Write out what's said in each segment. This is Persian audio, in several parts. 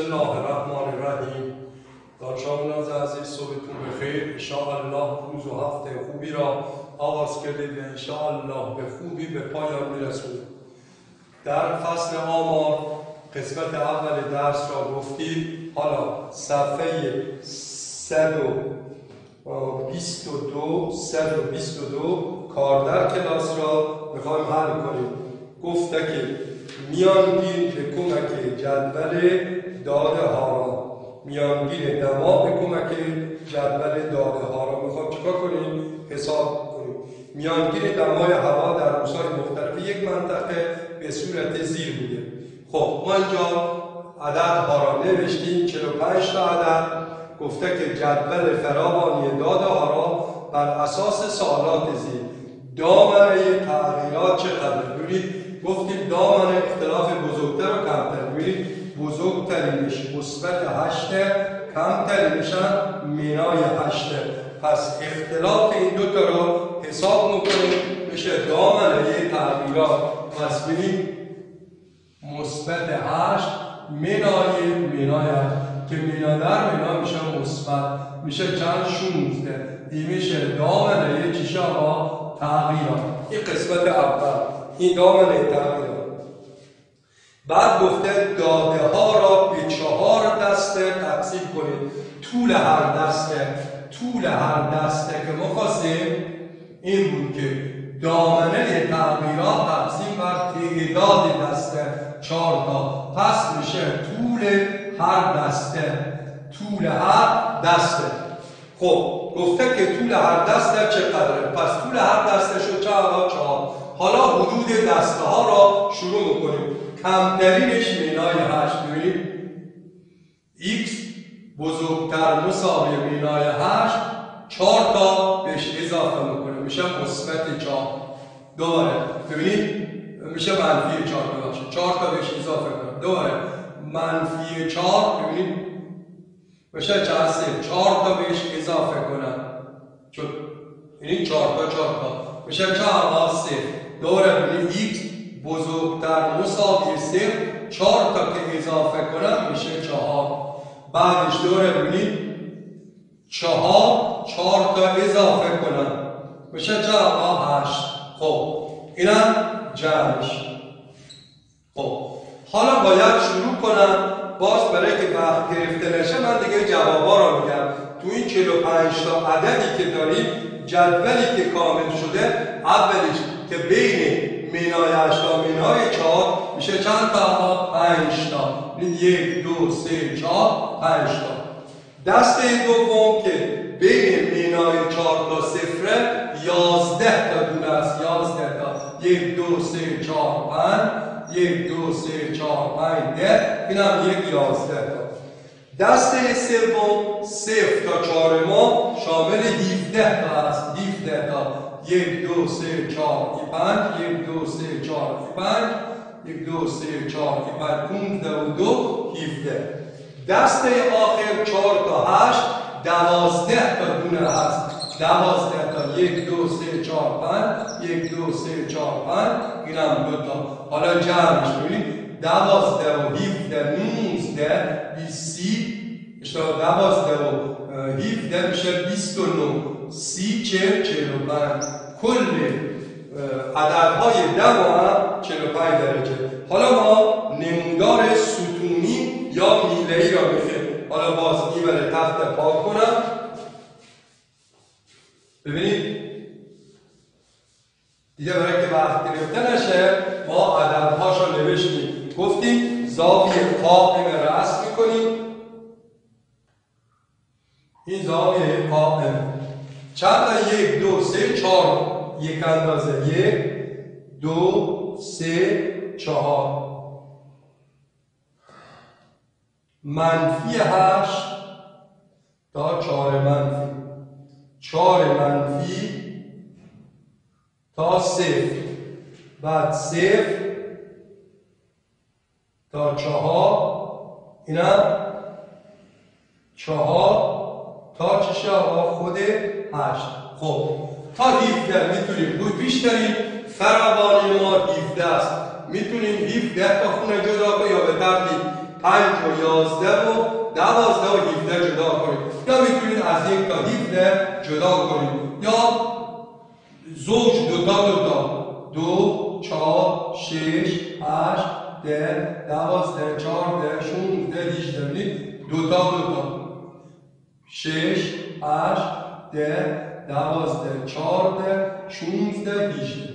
الله الرحمن الرحیم. دانشان عزیز صبحتون بخیر. الله روز و هفته خوبی را آغاز کردید و الله به خوبی به پایان میرسونید در فصل آمار قسمت اول درس را گفتید حالا صفحه 122 122 کار در کلاس را می‌خوایم حل کنیم. گفته که میانگین به کمک جدول داده ها را میانگین دما به کمک جدول داده ها را می‌خوام چیکار کنیم؟ حساب کنیم. میانگین دمای هوا در روزهای مختلف یک منطقه به صورت زیر بوده. خب ما اینجا عدد ها را نوشتیم 45 تا عدد. گفته که جدول فراوانی داده ها را بر اساس سوالات زیر. دامنه تغییرات چقدر؟ گفتیم دامنه اختلاف بزرگتر و کمتر. ببینید بزرگترینش مثبت هشته کمترینش هم مینای هشته پس اختلاف این دو تا رو حساب می‌کنیم بشه دامنه تغییرات. پس ببینیم مثبت هشت مینای مینای که مینا در مینا میشه مثبت میشه چند شونزده. این میشه دامنه چیشه ها تغییرات. این قسمت اول. این دامنه تغییرات. بعد گفته داده ها را به چهار دسته تقسیم کنید. طول هر دسته طول هر دسته که ما خواستیم این بود که دامنه تغییرات تقسیم بر تعداد دسته چهار تا. پس میشه طول هر دسته طول هر دسته خب گفته که طول هر دسته چقدره؟ پس طول هر دسته شد چهار؟ چهار حالا حدود دسته ها را شروع می‌کنیم کمترینش مینای هشت ببینید x بزرگتر مساوی مینای هشت چهار تا بهش اضافه می‌کنه. میشه مثبت چهار. دوباره ببینید میشه منفی چهار باشه. چهار تا بهش اضافه کنم دوباره. منفی چهار ببینید میشه چهار چهار تا بهش اضافه کنم چون یعنی چهار تا چهار تا. میشه چهار سه. دوباره ببینید x بزرگتر مساوی صفر چهار تا که اضافه کنم میشه چهار. بعدش دوره ببینید چهار چهار تا اضافه کنم. میشه جمع هشت. خب اینم جمعش خب حالا باید شروع کنم. باز برای که وقت گرفته نشه من دیگه جوابا رو میگم. تو این 45 تا عددی که داریم جدولی که کامل شده اولیش که بین مینای هشت تا مینای چهار. میشه چند تا؟ پنج تا. یک دو سه چهار پنج تا. دسته دوم که بین مینای چهار تا صفره یازده تا دونه است. یازده تا. یک دو سه چهار پنج. یک دو سه چهار پنج ده. این هم یک یازده تا. دسته سوم صفر تا چهار ما شامل 17 تا است. 17 تا. یک دو سه چهار ای پنج یک دو سه چهار ای پنج یک دو سه چهار ای پنج پونزده و دو هیفده دسته آخر چهار تا هشت دوازده تا دونه هست. دوازده تا. یک دو سه چهار پنج یک دو سه چهار پنج این هم دو تا. حالا جمعش ببینید. دوازده و هیفده نونزده بیسی اشتباه دوازده و هیفده میشه بیست و نو سی چه چهل و پنج. کل عددهای دم هم 45 درجه. حالا ما نمودار ستونی یا میله را می‌خوایم. حالا باز این تخت پاک کنم. ببینید. دیگه برای که وقت گرفته نشه ما عددهاش رو نوشتیم. گفتیم زاویه قائم رسم می‌کنیم. این زاویه قائم. چند یک دو سه چهار. یک اندازه. یک دو سه چهار. منفی هشت تا چهار منفی. چهار منفی تا صفر. بعد صفر تا چهار. اینم چهار تا چشه خود هشت. خب. تا 17 می‌تونیم. بود بیشترین فراوانی ما 17 است. می‌تونیم 17 تا خونه جدا کنیم یا به ترتیب پنج و یازده و دوازده و هیفده جدا کنید یا می‌تونید از یک تا هیفده جدا کنید یا زوج دوتا دوتا دو چهار شش هشت ده دوازده چهارده شونزده ببینید دوتا دوتا شش هشت ده دوازده چهارده شونزده هیچده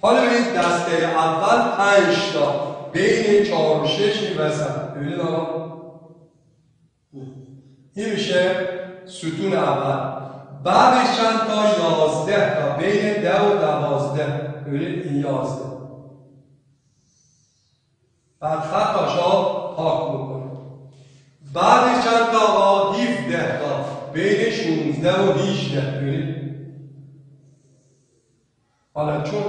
حالا ببینید دسته اول پنج تا. بین چهار و شش این وسط. ببینید آقا. این میشه ستون اول. بعدش چند تا؟ یازده تا. بین ده و دوازده. ببینید این یازده. بعد خطاش ها پاک بکنه بعدش چند تا آقا؟ هیفده تا. بین شونزده و هیچده ببینید. حالا چون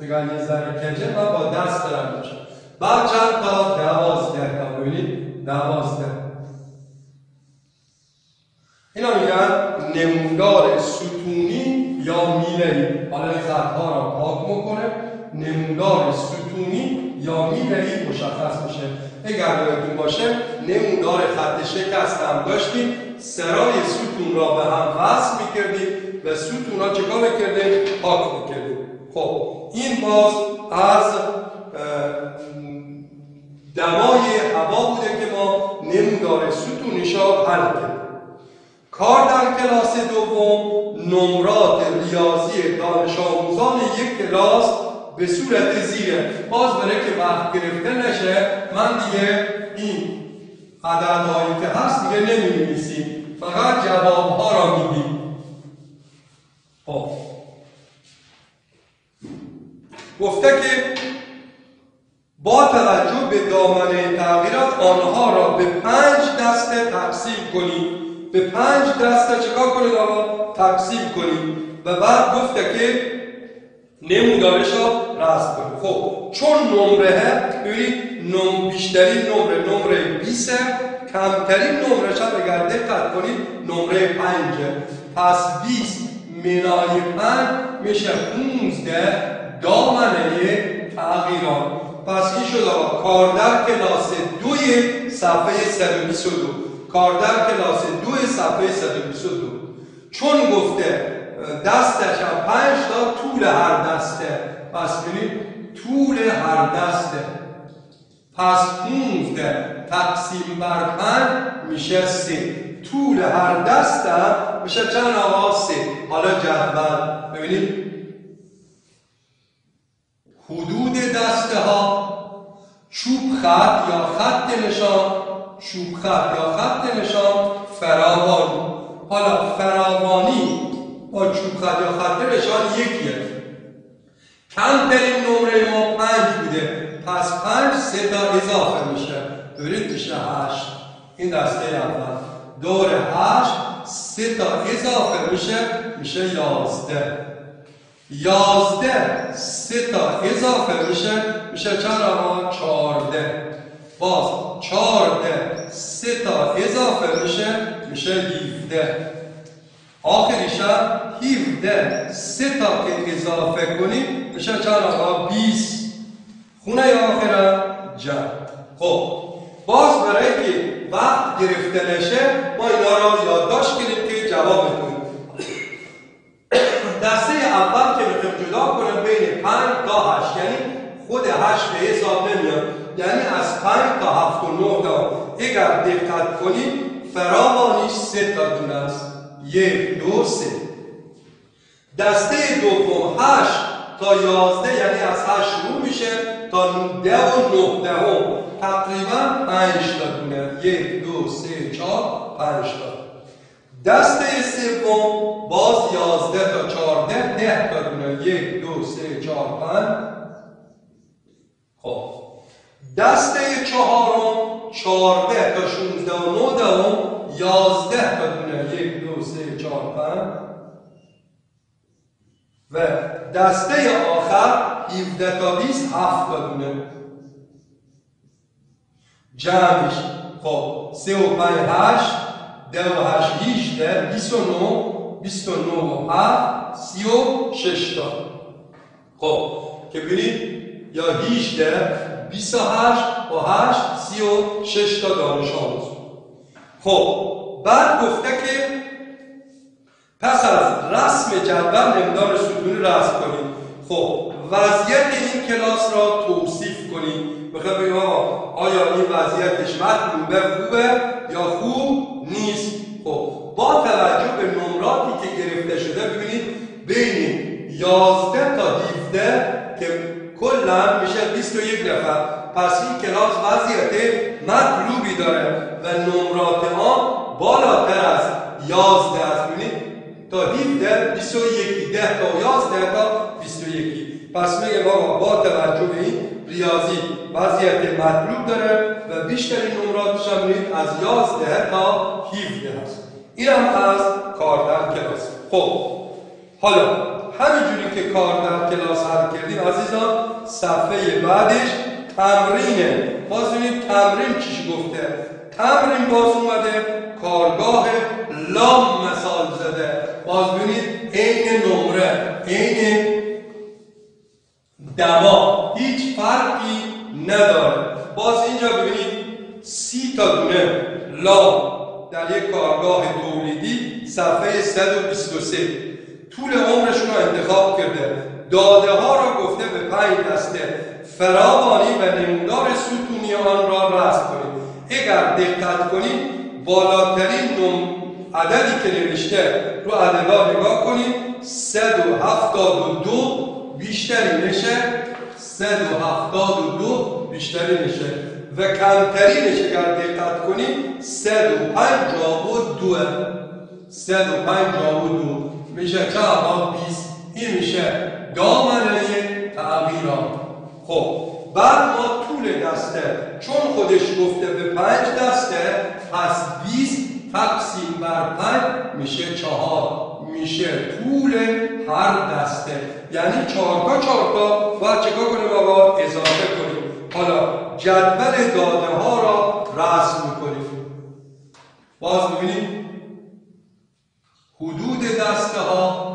بگن یه ذره کجه من با دست دارم میشه بعد چند تا دوازده تا ببینید؟ دوازده اینا میگن نمودار ستونی یا میلهی حالا این خطها را پاک می‌کنه نمودار ستونی یا میلهی مشخص میشه. اگر یادتون باشه نمودار خط شکست هم داشتیم. سرای ستون را به هم وصل می‌کردیم. و ستون را چکار می‌کردیم؟ پاک می‌کردیم. خب این باز از دمای هوا بوده که ما نمودار ستونیش را حل کردیم کار در کلاس دوم نمرات ریاضی دانش آموزان یک کلاس به صورت زیره باز برای که وقت گرفته نشه من دیگه این عددهایی که هست دیگه نمی فقط جوابها را میدیم. خب. گفته که با توجه به دامنه تغییرات آنها را به پنج دسته تقسیم کنید به پنج دسته چکار کنید آقا؟ تقسیم کنید و بعد گفته که نمودارش را رسم کنید خب چون نمره ببینید نم بیشترین نمره نمره 20 کمترین نمره شد اگر دقت کنید نمره 5 پس 20 منای 5 میشه 15 دامنه تغییرات پس این شد آقا کار کلاس دوی صفحه 122 کار در کلاس دوی صفحه 122 چون گفته دستش هم پنج تا طول هر دسته. پس ببینید طول هر دسته. پس 15 تقسیم بر پنج میشه سه. طول هر دسته میشه چند آقا؟ سه. حالا جدول. ببینید حدود دسته ها چوب خط یا خط نشان چوب خط یا خط نشان فراوانی حالا فراوانی با چوب خط یا خط نشان یکیه کمترین نمره ما پنج بوده. پس پنج سه تا اضافه میشه. ببینید میشه هشت. این دسته اول. دور هشت سه تا اضافه میشه. میشه یازده. یازده سه تا اضافه میشه. میشه چند آقا چارده باز چارده سه تا اضافه میشه. میشه هیفده آخریش هیفده سه تا که اضافه کنیم میشه چند آقا بیست. خونه آخرم جمع. خب باز برای که وقت گرفته نشه ما اینا را یادداشت کنیم که جواب کنیم دسته اول که می‌خوایم جدا کنیم بین 5 تا 8 یعنی خود 8 به حساب نمیاد. یعنی از 5 تا 7 و 9 تا اگر دقت کنیم فراوانیش 3 تا دونه است. 1 2 3 دسته دوم 8 تا 11 یعنی از 8 شروع میشه تا 10 و 9 دهم تقریبا 5 تا دونه. 1 2 3 4 5 تا. دسته سوم باز 11 تا 14 10 تا دونه. 1 2 3 4 5 خب. دسته چهارم 14 تا 16 و 9 دهم 11 تا دونه. 1 2 3 4 5 و دسته آخر 17 تا 20 7 تا دونه. جمعش. خب. 3 و 5 8 10 و 8 18 29 29 و 7 36 تا خب که ببینید یا 18 28 با 8 36 تا دانش آموز خب بعد گفته که پس از رسم جدول نمودار ستونی رسم کنیم خب وضعیت این کلاس را توصیف کنیم بخواه بگیم آیا این وضعیتش مطلوبه خوبه یا خوب خب با توجه به نمراتی که گرفته شده ببینید بین 11 تا 17 که کلا میشه 21 نفر. پس این کلاس وضعیت مطلوبی داره و نمرات آن بالاتر از 11 است. ببینید تا 17 21 10 تا 11 تا 21 پس میگه آقا با توجه به این ریاضی وضعیت مطلوب داره و بیشترین نمراتش هم از 11 تا 17 هست. این هم از کار در کلاس. خب حالا همینجوری که کار در کلاس حل کردیم عزیزان صفحه بعدش تمرینه باز تمرین چیش گفته؟ تمرین باز اومده کارگاه لام مثال زده. باز ببینید عین نمره عین دما هیچ فرقی نداره. باز اینجا ببینید سی تا دونه لام در یک کارگاه تولیدی صفحه 123 طول عمرشون رو انتخاب کرده. داده ها را گفته به پنج دسته. فراوانی و نمودار ستونی آن را رسم کنید. اگر دقت کنید بالاترین عددی که نوشته رو عددا نگاه کنید 172 بیشتری نشه 172 بیشتری نشه. و کمترینش اگر دقت کنید 152 152 میشه چه 20 این میشه دامنه تغییرات خب بعد ما طول دسته چون خودش گفته به پنج دسته پس 20 تقسیم بر پنج میشه چهار. میشه طول هر دسته. یعنی چهار تا چهار تا باید چکار کنیم آقا اضافه کنیم. حالا جدول داده ها را رسم می‌کنیم. باز ببینیم حدود دسته ها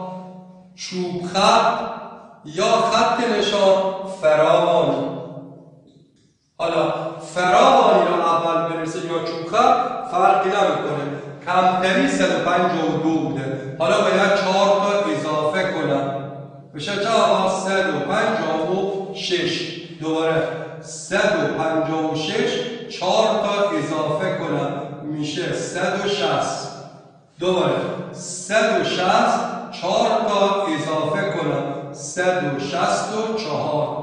چوب خط یا خط نشان فراوانی حالا فراوانی را اول برسه یا چوبخط فرقی نمی‌کنه. کمتری 152 بوده. حالا باید چهار تا اضافه کنم. بشه چه آقا 156 دوباره 156 چهار تا اضافه کنم. میشه 160 دوباره 160 چهار تا اضافه کنم. 164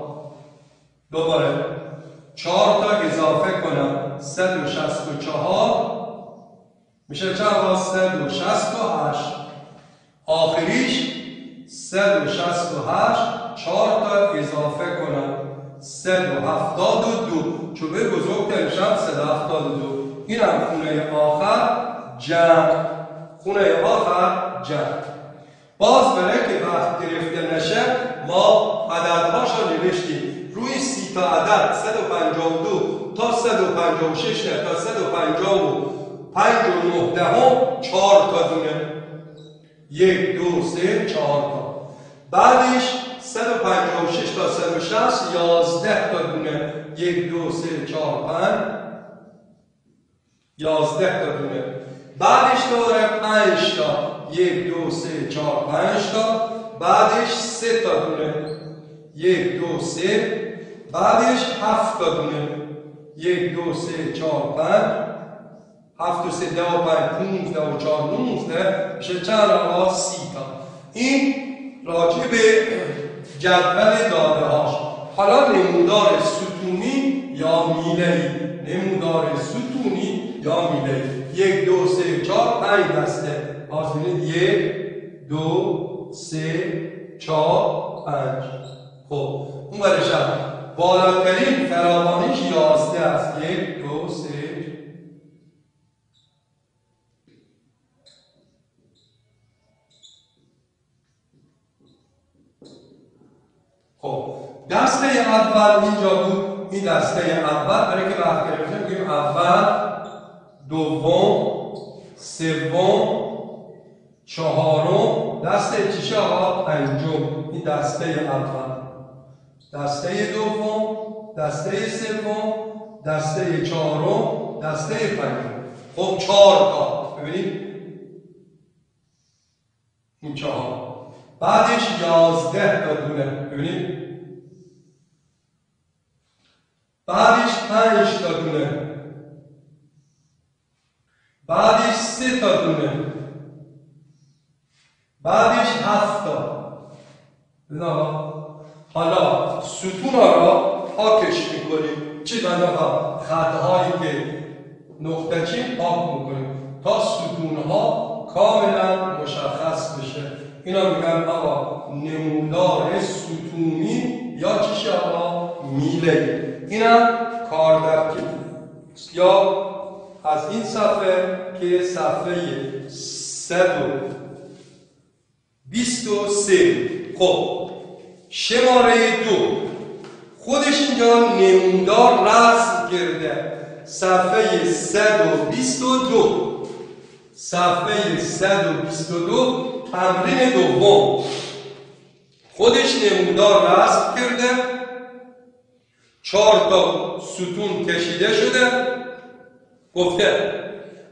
دوباره چهار تا اضافه کنم. 164 میشه چند با 168 آخریش 168 چهار تا اضافه کنم. 172 چوبه بزرگ امشب 172 این هم خونه آخر جمع. خونه آخر جمع. باز برای که وقت گرفته نشه ما عددهاش رو نوشتیم. روی سی تا عدد 152 تا 156 تا 155 و 9 دهم 4 تا دونه. یک دو سه چهار تا. بعدش 156 تا 160 11 تا دونه. یک دو سه چهار پنج. 11 تا دونه. بعدش دوباره 5 تا. یک دو سه چهار پنج تا. بعدش سه تا دونه. یک دو سه. بعدش هفت تا دونه. یک دو سه چهار پنج. هفت و سه ده و پنج پونزده و چهار نونزده میشه چند آقا سی تا این راجع به جدول داده هاش حالا نمودار ستونی یا میله نمودار ستونی یا میله یک دو سه چهار پنج دسته باز یک دو سه چهار پنج خب اون برش بالاترین فراوانیش یازده است یک دو سه خب دسته اول اینجا بود این دسته اول برای که وقت گرفتیم بگیم اول دوم سوم چهارم. دسته چیشه آقا پنجم. این دسته اول. دسته دوم دسته سوم دسته چهارم دسته پنجم. خب چهار تا. ببینید. این چهار. بعدش یازده تا دونه. ببینید بعدش پنج تا دونه. بعدش سه تا دونه. بعدش هفت تا. حالا ستون را پاکش می‌کنیم. چی ها؟ خطهایی که نقطه چی؟ پاک می‌کنیم. تا ستون ها کاملا مشخص بشه. اینا میگن آقا نمودار ستونی یا چیش آقا میله. اینم کار در یا از این صفحه که صفحه 123 خب شماره دو. خودش اینجا نمودار رسم کرده صفحه 122 صفحه 122 تمرین دوم. خودش نمودار رسم کرده. چهار تا ستون کشیده شده. گفته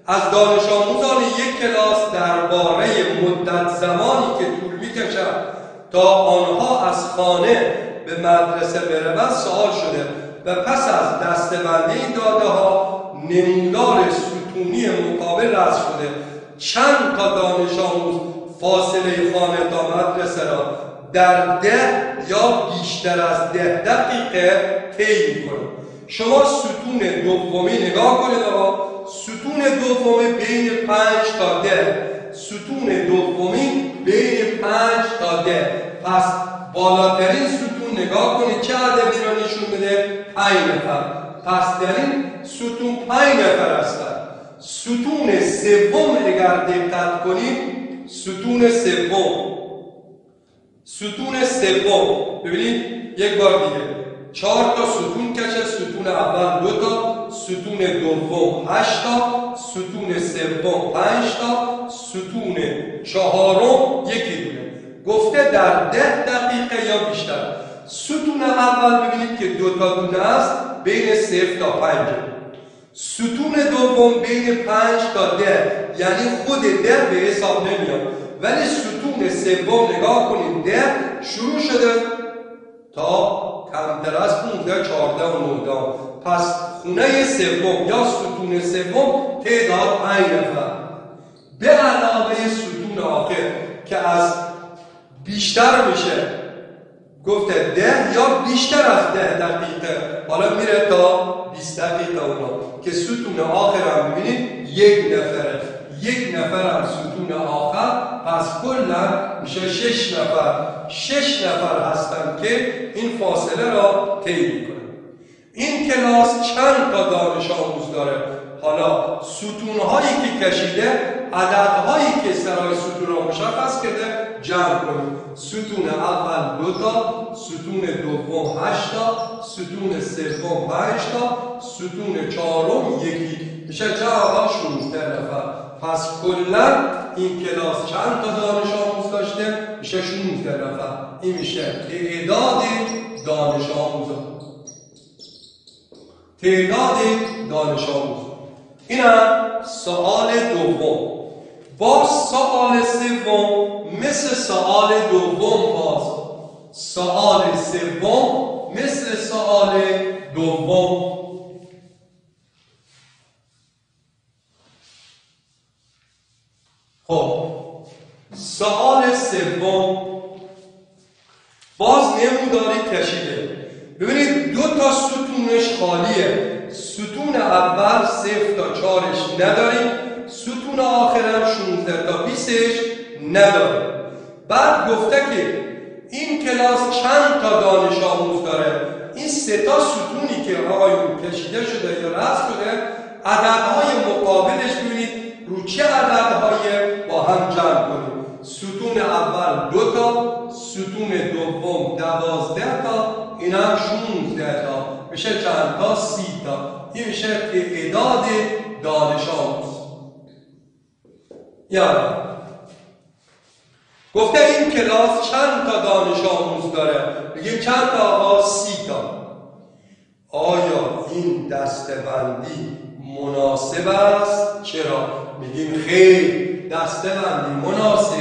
از دانش آموزان یک کلاس درباره مدت زمانی که طول می‌کشد تا آنها از خانه به مدرسه بروند سوال شده و پس از دستبندی این داده ها نمودار ستونی مقابل رسم شده. چند تا دانش آموز فاصله خانه تا مدرسه را در ده یا بیشتر از ده دقیقه طی می‌کنه. شما ستون دومی نگاه کنید آقا. ستون دومی بین پنج تا ده. ستون دومی بین پنج تا ده. پس بالاترین ستون نگاه کنید. چه عددی را نشون بده؟ پنج نفر. پس در این ستون پنج نفر هستن. ستون سوم اگر دقت کنید ستون سوم. ستون سوم. ببینید یک بار دیگه. چهار تا ستون کشه ستون اول دو تا ستون دوم هشت تا ستون سوم پنج تا ستون چهارم یکی دونه. گفته در ده دقیقه یا بیشتر. ستون اول ببینید که دو تا دونه است بین صفر تا پنج. ستون دوم بین پنج تا ده یعنی خود ده به حساب نمیاد. ولی ستون سوم نگاه کنید ده شروع شده تا کمتر از 15 14 و 19 پس خونه سوم یا ستون سوم تعداد 5 نفر. به علاوه ستون آخر که از بیشتر میشه گفته ده یا بیشتر از ده دقیقه. حالا میره تا 20 دقیقه اونا. که ستون آخر هم ببینید یک نفره یک نفر هم ستون آخر. پس کلا میشه شش نفر. شش نفر هستن که این فاصله را طی می‌کنن. این کلاس چند تا دانش آموز داره؟ حالا ستون هایی که کشیده عددهایی که سرای ستون را مشخص کرده جمع کنیم. ستون اول دو تا ستون دوم هشت تا ستون سوم پنج تا ستون چهارم یکی. میشه جواب 16 نفر. پس کلا این کلاس چند تا دانش آموز داشته؟ میشه 16 نفر. این میشه تعداد دانش آموزان تعداد دانش آموز. اینم سوال دوم. با سوال سوم مثل سوال دوم باز. سوال سوم مثل سوال دوم. خب سوال سوم. باز نموداری کشیده. ببینید دو تا ستونش خالیه. ستون اول صفر تا چارش نداریم. ستون آخرم 16 تا 20ش نداریم بعد گفته که این کلاس چند تا دانش آموز داره؟ این سه تا ستونی که آقایون کشیده شده یا رفت شده عددهای مقابلش ببینید رو چه عددهای با هم جمع کنیم. ستون اول دو تا ستون دوم دوازده تا این هم شونزده تا. میشه چند تا؟ سی تا. این میشه تعداد دانش آموز. یا گفته این کلاس چند تا دانش آموز داره؟ میگه چند تا؟ آقا سی تا. آیا این دستبندی مناسب است؟ چرا؟ میگیم خیر دستبندی مناسب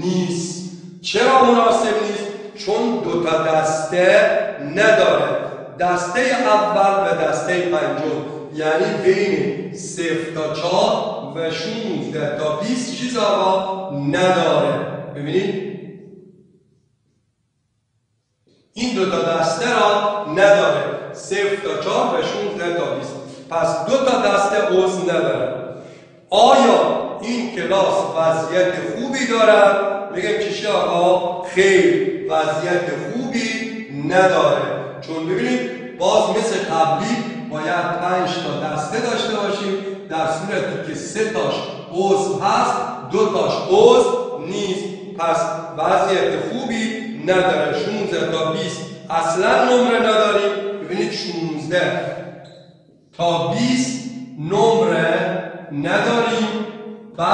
نیست. چرا مناسب نیست؟ چون دو تا دسته نداره. دسته اول و دسته پنجم یعنی بین صفر تا چهار و 16 تا 20 چیز آقا نداره. ببینید؟ این دو تا دسته را نداره. صفر تا 4 و 16 تا 20 پس دو تا دسته عضو نداره. آیا این کلاس وضعیت خوبی دارد بگم چیشی آقا؟ خیر وضعیت خوبی نداره. چون ببینید باز مثل قبلی باید پنج تا دسته داشته باشیم. در صورتی که سه تاش عضو هست دو تاش عضو نیست. پس وضعیت خوبی نداره. 16 تا 20 اصلا نمره نداریم. ببینید 16 تا 20 نمره نداریم و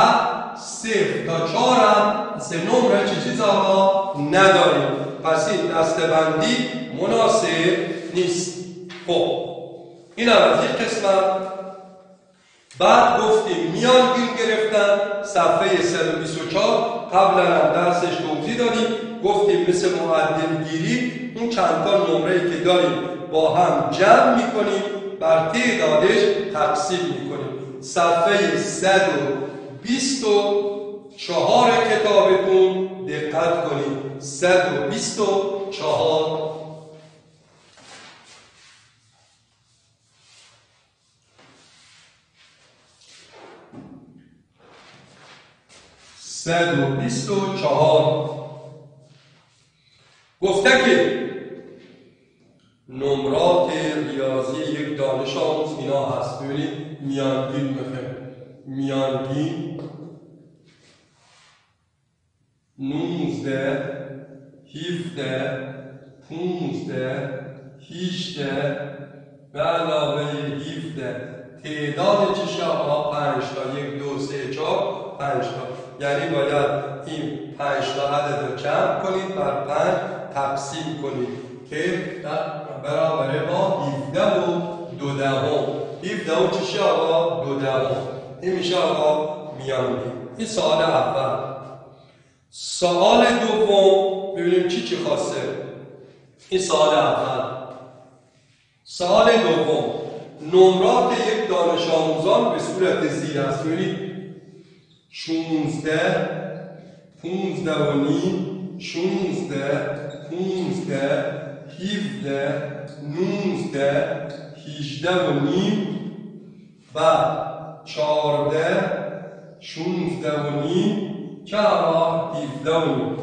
صفر تا 4 هم سه نمره چه چیز آقا نداریم. پس این دستبندی مناسب نیست. خب این از یک قسمت بعد گفتیم میانگین گرفتن صفحه 124 قبلا هم درسش توضیح دادیم. گفتیم مثل معدل گیری اون چند تا نمره که داریم با هم جمع می‌کنیم بر تعدادش تقسیم می‌کنیم. صفحه 124 کتابتون دقت کنید. 124 صد و بیست و چهار. گفته که نمرات ریاضی یک دانش آموز اینا هست. ببینید میانگین می‌خوایم میانگین نوزده هیفده پونزده هیشده به علاوه هیفده تعداد چیش آقا پنج تا. یک دو سه چهار پنج تا. یعنی باید این پنج تا عدد رو جمع کنید بر پنج تقسیم کنید که برابره با 17 و دو دهم 17 و چیشه آقا؟ دو دهم این میشه آقا میانگی این سوال اول. سوال دوم. ببینیم چی چی خواسته. این سوال اول. سوال دوم. نمرات یک دانش آموزان به صورت زیر است ببینید شونزده پونزده و نیم شونزده پونزده هیفده نونزده هیجده و نیم. و چارده شونزده و نیم. چهار هیفده و نیم.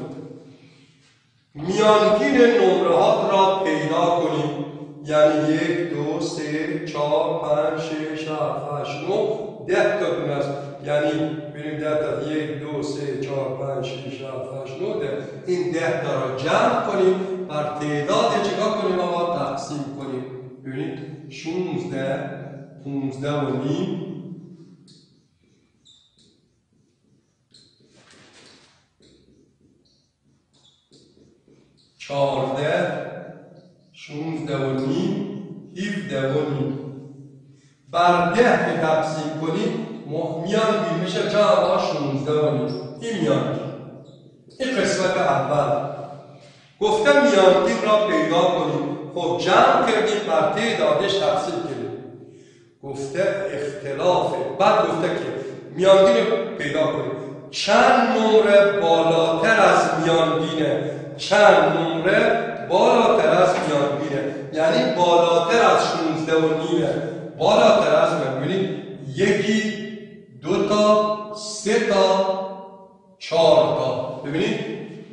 میانگین نمرهات را پیدا کنیم. یعنی یک دو سه چهار پنج شش هفت هشت نه. ده تا دونه است. یعنی ببینیم ده تا یک دو سه چهار پنج شش هفت هشت نه ده. این ده تا را جمع کنیم بر تعداد چیکار کنیم آقا؟ تقسیم کنیم. ببینید 16 15 و نیم. چهارده شونزده و نیم. هیفده و نیم. بر ده که تقسیم کنیم میان میشه چند آقا 16 و نیم این میان این قسمت اول. گفته میانگین را پیدا کنیم. خب جمع کردیم بر تعدادش تقسیم کردیم. گفته اختلاف. بعد گفته که میانگین پیدا کنیم. چند نمره بالاتر از میانگینه چند نمره بالاتر از میانگینه یعنی بالاتر از 16 و نیمه. بالاتر از میانگینه یکی دو تا سه تا چهار تا. ببینید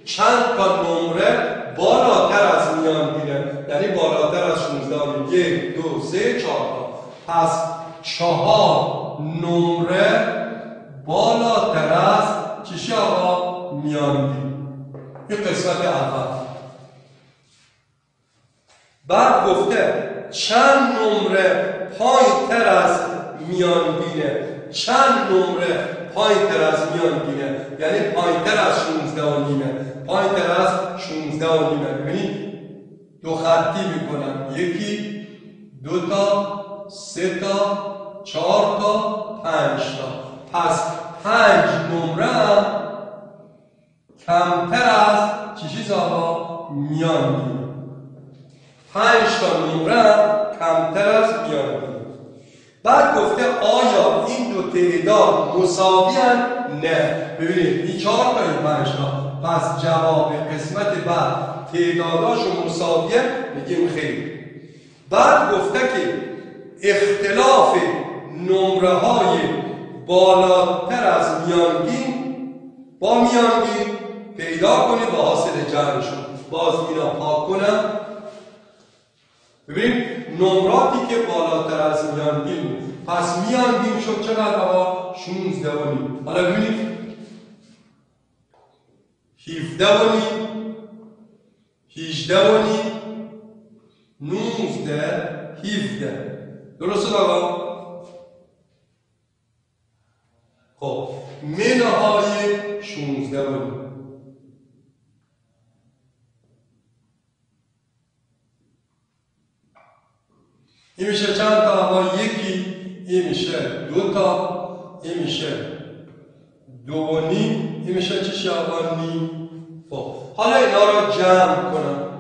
چند تا نمره بالاتر از میانگینه یعنی بالاتر از 16 یک دو سه چهار تا. پس چهار نمره بالاتر از چیشی آقا؟ میانگین این قسمت اول. بعد گفته چند نمره پایین تر از میانگینه چند نمره پایین تر از میانگینه یعنی پایین تر از 16 و نیمه پایین تر از 16 و نیمه ببینید دو خطی می‌کنم. یکی دو تا سه تا چهار تا پنج تا. پس پنج نمره کمتر از چی چیز آقا میان پنج تا نمره کمتر از میان بعد گفته آیا این دو تعداد مساوی نه. ببینید این چهار تا این پس جواب قسمت بعد تعداداشو مساویه میگیم خیلی بعد گفته که اختلاف نمره های بالاتر از میانگین با میانگین پیدا کنید با حاصل جمعشون باز اینا پاک کنم ببین نمراتی که بالاتر از میانگین بود پس میانگین شد چقدر آقا؟ 16 و نیم. حالا ببینید. 17 و نیم. 18 و نیم. 19 17 درسته آقا؟ خب منه های 16 و نیم. این میشه چند تا؟ آقا یکی. این میشه دو تا. این میشه دو و نیم. این میشه چی آقا نیم. خب حالا اینا رو جمع کنم.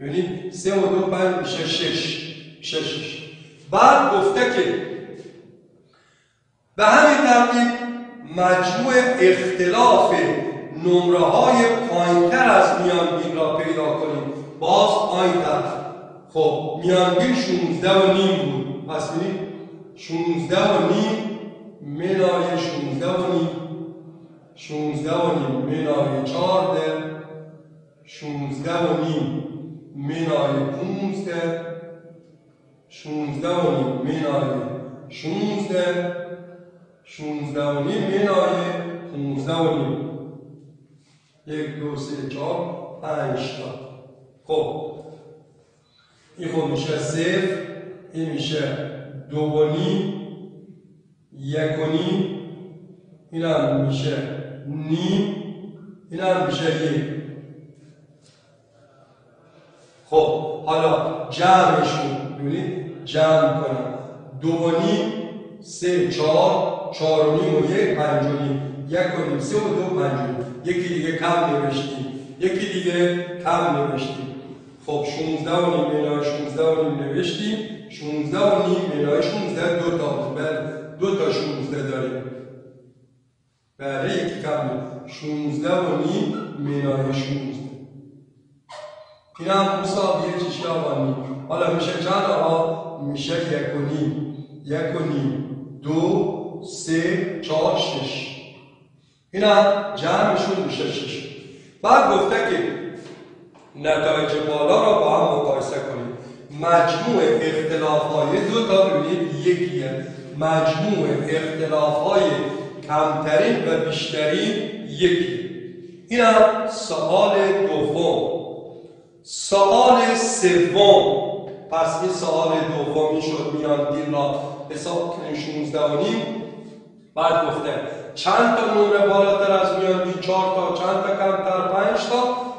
ببینید سه و دو پنج میشه شش. میشه شش. بعد گفته که به همین ترتیب مجموع اختلاف نمره های پایینتر از میانگین را پیدا کنیم. باز پایینتر خب میانگین 16 و نیم بود. پس ببینید 16 و نیم منای 16 و نیم. 16 و نیم منای 14 16 و نیم منای 15 16 و نیم منای 16 16 و نیم منای 15 و نیم. یک دو سه چهار پنج تا. خب. این خب میشه صفر این میشه دو و نیم یک و نیم این هم میشه نیم این هم میشه یک. خب حالا جمعشون ببینید جمع کنم دو و نیم سه چهار چهار و نیم و یک پنج و نیم. یک و نیم سه و دو پنج و نیم. یکی دیگه کم نوشتیم. یکی دیگه کم نوشتیم. خب 16 و نیم منهای 16 و نیم نوشتیم. 16 و نیم منهای 16 دو تا بود. بله دو تا 16 داریم. بله یکی کم 16 و نیم منهای 16 این هم مساویه چیش نیم حالا میشه چند آقا میشه یک و نیم. یک و نیم. دو سه چهار شش. این هم جمعشون میشه شش. بعد گفته که نتایج بالا را با هم مقایسه کنیم. مجموع اختلاف های دو تا ببینید یکیه. مجموع اختلاف های کمترین و بیشترین یکی این هم سوال دوم. سوال سوم. پس این سوال دومی شد میان دین را حساب کنیم 16 و نیم. بعد گفته چند تا نمره بالاتر از میان دین؟ 4 تا. چند تا کمتر؟ 5 تا.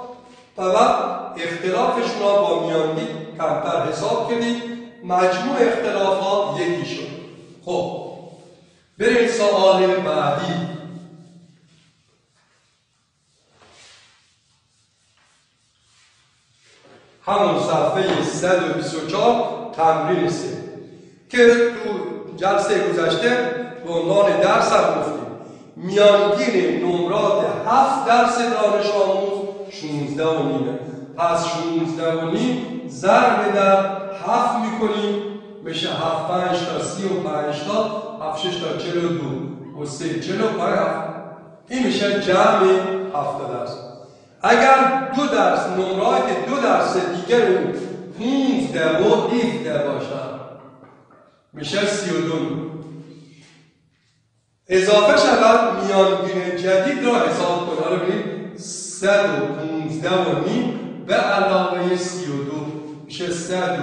و بعد اختلافشون را با میانگی کمتر حساب کردیم مجموع اختلافات یکی شد. خب بریم سوال بعدی. همون صفحه 124 تمرین سه. که تو جلسه گذشته به عنوان درس هم گفتیم. میانگین نمرات هفت درس دانش آموز 16 و نیمه پس 16 و نیم ضرب در 7 می‌کنیم. میشه 7 5 تا 35 تا 7 6 تا 42 و 3 45 این میشه جمع 7 درس. اگر دو درس نمرات دو درس دیگر اون 15 و 17 باشن میشه 32 اضافه شود میانگین جدید را حساب کنید. حالا ببینید صد و پونزده و نیم به و دو میشه صد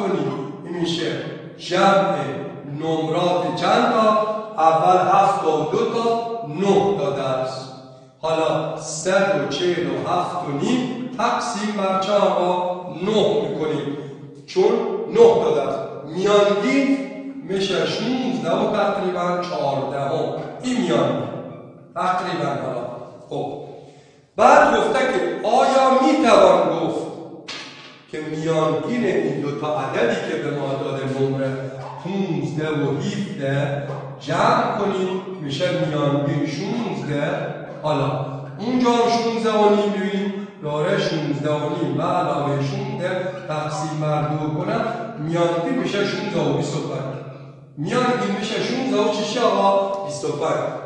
و نیم. این میشه جمع نمرات چند تا؟ اول هفت و دو تا نه تا درس. حالا صد و نیم تقسیم بر چند آقا نه می‌کنیم. چون نه تا درس. میانگین میشه 16 و تقریبا 14 هم. این میانگین. تقریبا حالا. خب. بعد گفته که آیا می‌توان گفت که میانگین این دو تا عددی که به ما داده نمره 15 و 17 جمع کنیم میشه میانگین 16 حالا اونجا هم 16 و نیم ببینیم داره 16 و نیم. و علاوه 16 تقسیم بر دو کنم. میانگین میشه 16 و 25 میانگین میشه 16 و چیشه آقا 25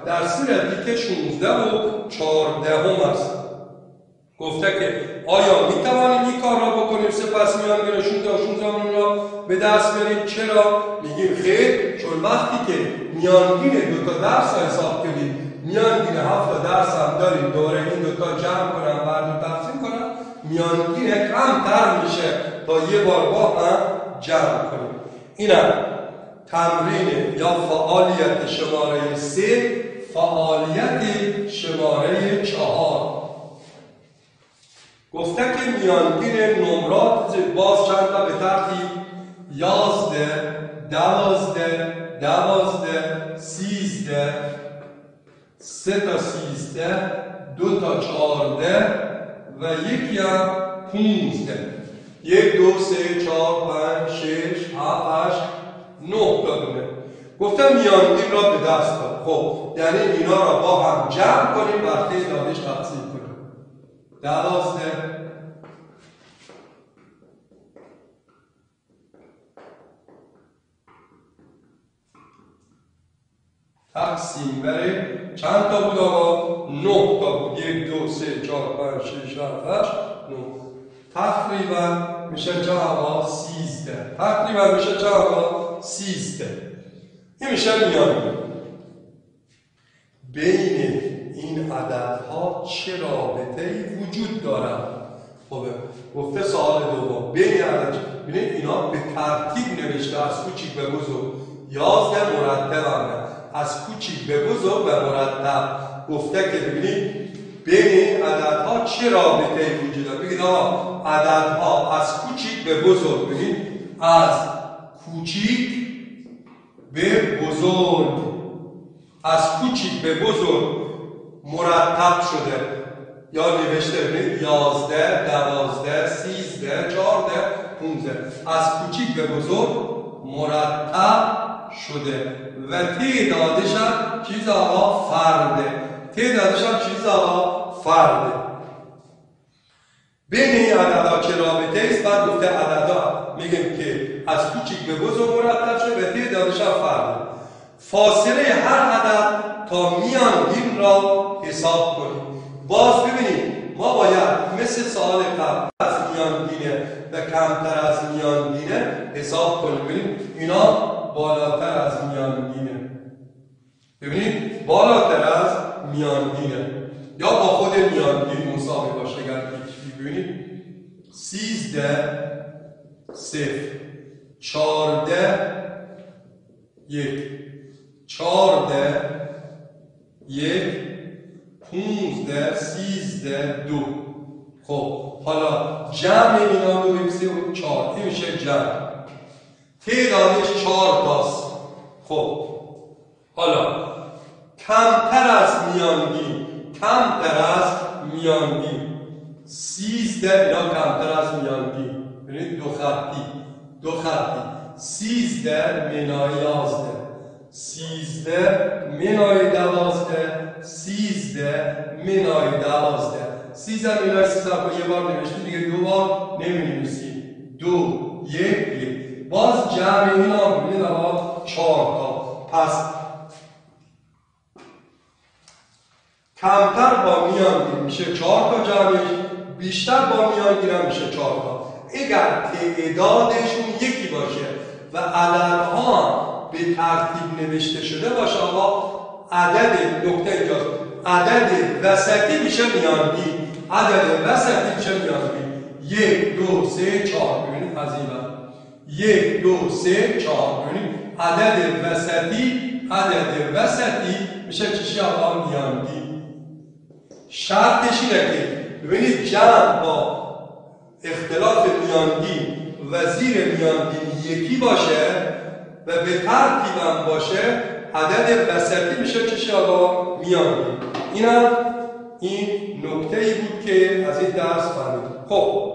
در صورتی که 16 و 14 هم است. گفته که آیا می توانیم این کار را بکنیم؟ سپس میانگین 16 و 16 را به دست بریم. چرا؟ میگیم خیر چون وقتی که میانگین دو تا درس را حساب کنیم میانگین هفت تا درس هم داریم دوره این دو تا جمع کنم بعد تقسیم کنم میانگین کمتر میشه تا یه بار با هم جمع کنیم. اینم تمرین یا فعالیت شماره سه فعالیت شماره چهار. گفته که میانگین نمرات باز چند تا به ترتیب یازده دوازده دوازده سیزده سه تا سیزده دو تا چهارده و یکی هم پونزده. یک دو سه چهار پنج شش هفت هشت نه تا دونه گفتم میانگین را به دست داد خب یعنی اینا را با هم جمع کنیم بر تعدادش تقسیم کنیم دوازده تقسیم بره چند تا بود آقا؟ نه تا بود یک دو سه چهار پنج شش هفت هشت نه تقریبا میشه چه آقا؟ سیزده تقریبا میشه چه آقا؟ سیزده. این میشه بین این عددها چه رابطه ای وجود دارد؟ خب گفته سوال دوم. بین عدد ببینید اینا به ترتیب نوشته. از کوچیک به بزرگ. یازده مرتب همه از کوچیک به بزرگ و مرتب. گفته که ببینید بین این عددها چه رابطه ای وجود دارد؟ بگید آقا عددها از کوچیک به بزرگ. ببینید از کوچیک به بزرگ. از کوچیک به بزرگ مرتب شده. یا نوشته ببینید یازده دوازده سیزده چهارده پونزده. از کوچیک به بزرگ مرتب شده. و تعدادش هم چیز آقا فرده. تعدادش هم چیز آقا فرده. بین این عددها چه رابطه است بعد گفته عددها میگیم که از کوچیک به بزرگ مرتب شده و تعدادش هم فرده فاصله هر عدد تا میانگین را حساب کنیم. باز ببینیم ما باید مثل سال قبل از میانگینه و کمتر از میانگینه حساب کنیم. اینا بالاتر از میانگینه ببینید بالاتر از میانگینه یا با خود میانگین مساوی باشه اگر ببینید سیزده صفر. چارده یک. چارده یک. پونزده. سیزده. دو. خب حالا جمع اینا دو یک سه و چهار میشه جمع. تعدادش چهار تاست. خب حالا کمتر از میانگین. کمتر از میانگین. سیزده اینا کمتر از میانگین. ببینید دو خطی. دو خطی سیزده منای یازده سیزده منای دوازده سیزده منای دوازده. سیزده منای سیزده رو یه بار نوشتیم دیگه دو بار نمی دو یک یک. باز جمع اینا ببینید آقا چهار تا. پس کمتر با میانگین میشه چهار تا جمعش بیشتر با میانگین هم میشه چهار تا. اگر تعدادشون یکی باشه و عددها به ترتیب نوشته شده باشه آقا عدد نقطه اینجاست. عدد وسطی میشه میانگین. عدد وسطی میشه میانگین. یک دو سه چهار. ببینید از این یک دو سه چهار. ببینید عدد وسطی عدد وسطی میشه چیشی آقا میانگین. شرطش اینه که ببینید جمع با اختلاف میانگین و زیر میانگین یکی باشه و به ترتیبم باشه عدد وسطی میشه چه آقا؟ میانگین. اینم این نکته ای بود که از این درس فهمیدیم خب.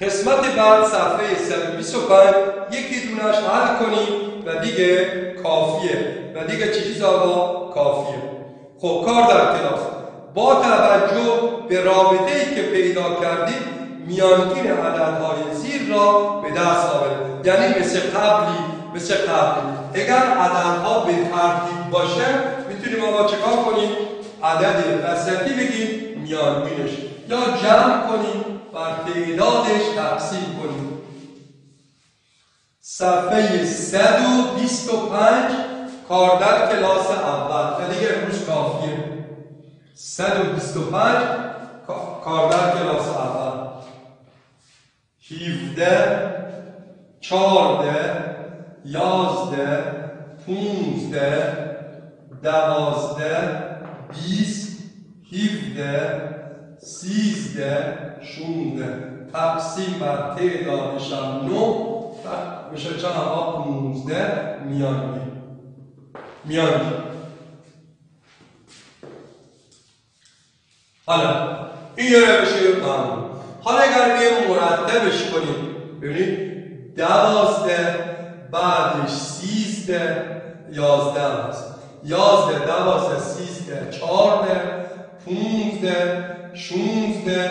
قسمت بعد صفحه 125 یکی دونش حل کنیم و دیگه کافیه. و دیگه چیز آقا؟ کافیه. خب کار در کلاس. با توجه به رابطه ای که پیدا کردیم میانگین عددهای زیر را به دست آورد. یعنی مثل قبلی مثل قبلی. اگر عددها به ترتیب باشه می‌تونیم آقا چکار کنیم؟ عدد وسطی بگیم میانگینش. یا جمع کنیم بر تعدادش تقسیم کنیم. صفحه 125 کار در کلاس اول. دیگه امروز کافیه. 125 کار در کلاس اول. 17 14 11 15 12 20 17 سیزده شونده تقسیم بر تعدادش هم نو میشه چند آقا پونزده میانگی میانگی حالا این یه روشه قانون حالا اگر بیایم مرتبش کنیم ببینید دوازده بعدش سیزده یازده هست. یازده دوازده سیزده چارده پونزده شونزده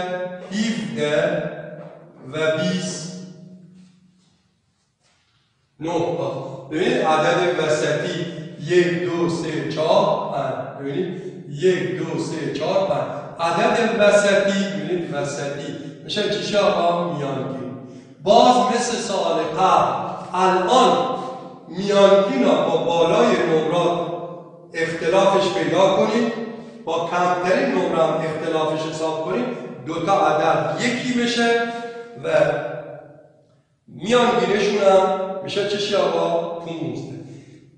هیفده و بیست. نه ببینید عدد وسطی. یک دو سه چهار پنج. ببینید. یک دو سه چهار پنج. عدد وسطی. ببینید وسطی. میشه چیشه آقا میانگین. باز مثل سال قبل الان میانگین با بالای نمرات اختلافش پیدا کنید با کمترین نمره هم اختلافش حساب کنیم دوتا عدد یکی بشه و میانگینشون هم میشه چشی آقا پونزده.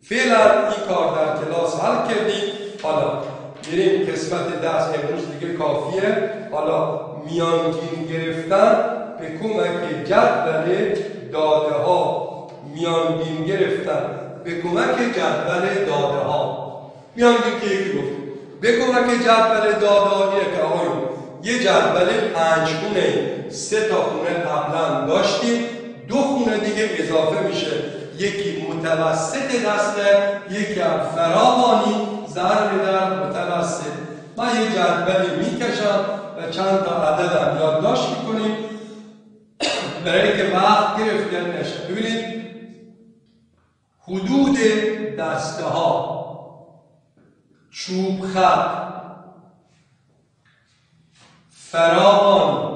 فعلا این کار در کلاس حل کردیم. حالا بریم قسمت درس امروز دیگه کافیه. حالا میانگین گرفتن به کمک جدول داده ها میانگین گرفتن به کمک جدول داده ها میانگین که یکی گفت به کمک جدول که آقایون یه جدول پنج خونه سه تا خونه قبلا داشتیم دو خونه دیگه اضافه میشه. یکی متوسط دسته یکی فراوانی ضرب در متوسط. من یه جدولی می‌کشم چند تا عددم یادداشت می‌کنیم. برای که وقت گرفته نشه. ببینید حدود دسته ها چوب خط فراوان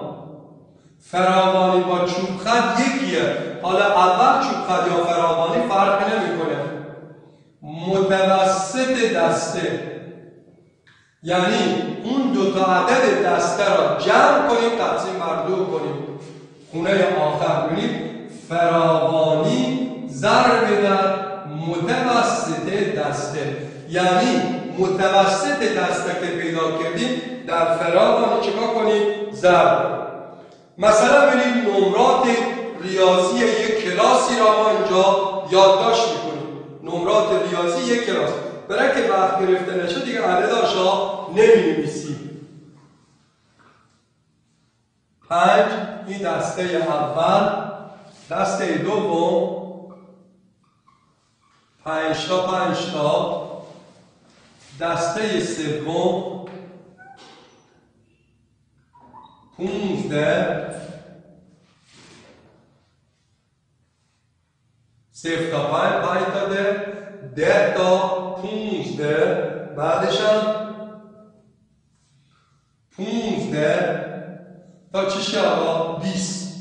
فراوانی با چوب خط یکیه. حالا اول چوب خط یا فراوانی فرق نمی‌کنه. متوسط دسته. یعنی اون دو تا عدد دسته را جمع کنیم تقسیم بر دو کنیم. خونه آخر ببینید فراوانی ضرب در متوسط دسته. یعنی متوسط دسته که پیدا کردیم در فراوانی چکار کنیم؟ ضرب. مثلا ببینید نمرات ریاضی یک کلاسی را ما اینجا یادداشت می‌کنیم. نمرات ریاضی یک کلاس. برای که وقت گرفته نشه دیگه عدداشا نمی نویسیم پنج این دسته اول دسته دوم پنج تا پنج تا. دسته سوم پونزده. صفر تا پنج پنج تا ده ده تا پونزده بعدش هم پونزده. تا چی آقا؟ بیست.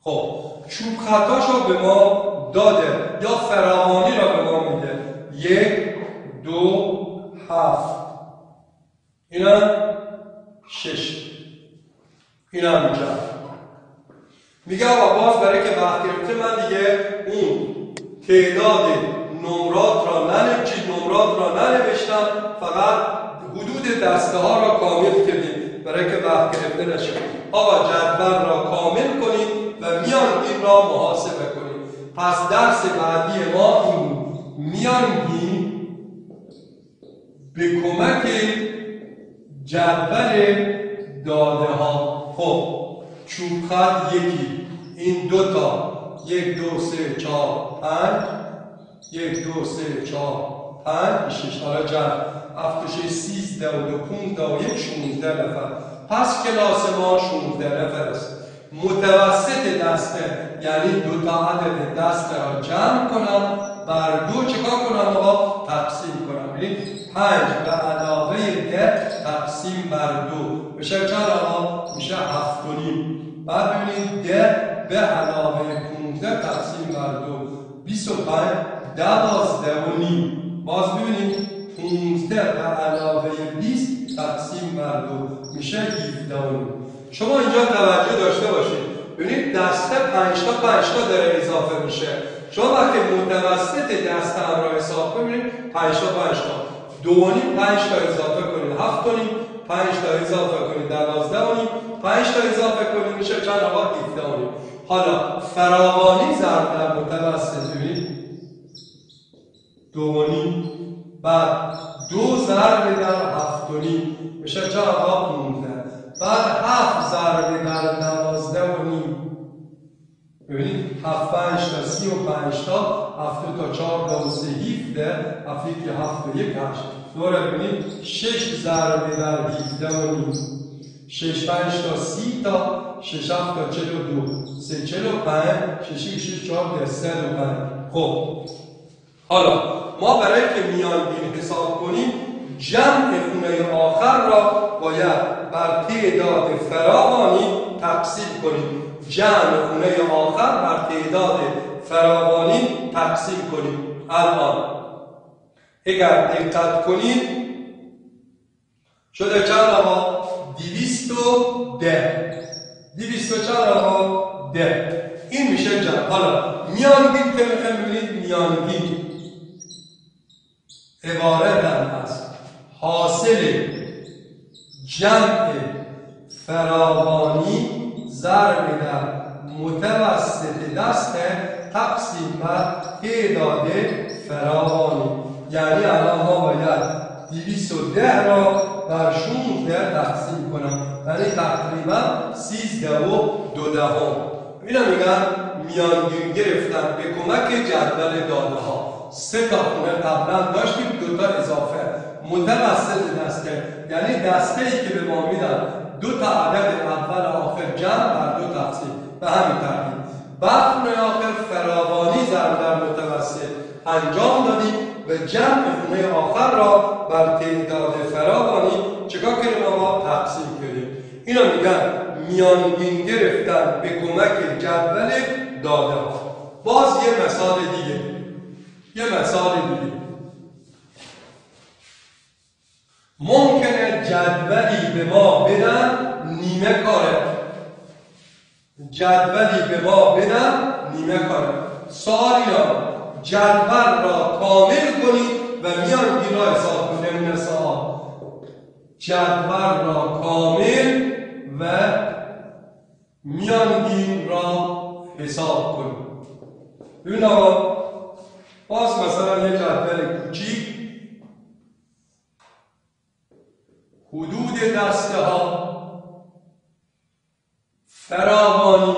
خب چوب خطاش رو به ما داده یا فراوانی را به ما میده. یک دو هفت. اینم شش. اینم اینجا. میگه آقا باز برای که وقت گرفته من دیگه اون تعداد نمرات را ننوشید نمرات را ننوشتم فقط حدود دسته ها را کامل کردیم. برای که وقت گرفته نشه آقا جدول را کامل کنید و میانگین را محاسبه کنیم پس درس بعدی ما این میانگین به کمک جدول داده ها خب چوب خط یکی این دوتا یک دو سه چهار پنج. یک دو سه چهار پنج شش حالا جمع. هفت شش سیزده و دو پونزده و یک شونزده نفر. پس کلاس ما شونزده نفر است. متوسط دسته یعنی دو تا عدد دسته را جمع کنم. بر دو چکار کنم آقا؟ تقسیم کنم. یعنی پنج به علاوه ده تقسیم بر دو. میشه چند آقا؟ میشه هفت و نیم. بعد ببینید ده به علاوه 15 تقسیم بر دو. 25 دوازده و نیم باز ببینید 15 به علاوه 20 تقسیم بر دو. میشه 17 و نیم شما اینجا توجه داشته باشید. ببینید دسته 5 تا 5 تا داره اضافه میشه. شما وقتی متوسط دسته هم را حساب کنید 5 تا 5 تا دو و نیم 5 تا اضافه کنید. 7 و نیم 5 تا اضافه کنید. 12 و نیم 5 تا اضافه کنید. میشه چند؟ آقا 17 و نیم حالا فراوانی ضرب در متوسط. ببینید دو بعد دو ضرب در هفت و نیم. میشه 15 بعد هفت ضرب در دوازده و نیم. ببینید هفت پنج تا سی و پنج تا هفت تا چهار سه هیفته هفت که هفت و یک هشت. دوره ببینید شش ضرب در هیفته و نیم. شش پنج تا سی تا شش هفت تا چل و دو. سه چل و پنج. ششی شش چهار ده سه و پنج. خب حالا ما برای که میانگین حساب کنیم جمع خونه آخر را باید بر تعداد فراوانی تقسیم کنیم. جمع خونه آخر بر تعداد فراوانی تقسیم کنیم. الان. اگر دقت کنید شده چند آقا؟ دیویست و ده. دیویست و چند آقا؟ ده. این میشه جمع. حالا میانگین که می‌خوایم میانگین عبارت از حاصل جمع فراوانی ضرب در متوسط دست تقسیم بر تعداد فراوانی. یعنی الان ما باید ده را بر 16 تقسیم کنم. یعنی تقریبا 13 و دو دهم. اینا میگن میانگین گرفتن به کمک جدول داده ها سه تا خونه قبلا داشتیم دو تا اضافه. متوسط دسته. یعنی دسته ای که به ما میدن دو تا عدد اول آخر جمع بر دو تقسیم. به همین ترتیب. بعد خونه آخر فراوانی ضرب در متوسط. انجام دادیم و جمع خونه آخر را بر تعداد فراوانی چکار کنیم ما تقسیم کردیم. اینا میگن میانگین گرفتن به کمک جدول داده باز یه مثال دیگه. یه مثال دیگه ممکنه جدولی به ما بدن نیمه کاره. جدولی به ما بدن نیمه کاره. سوالی را جدول را کامل کنید و میان را حساب کنید. سوال جدول را کامل و میانگین را حساب کنید. ببین باز مثلا یه جدول کوچیک. حدود دسته ها فراوانی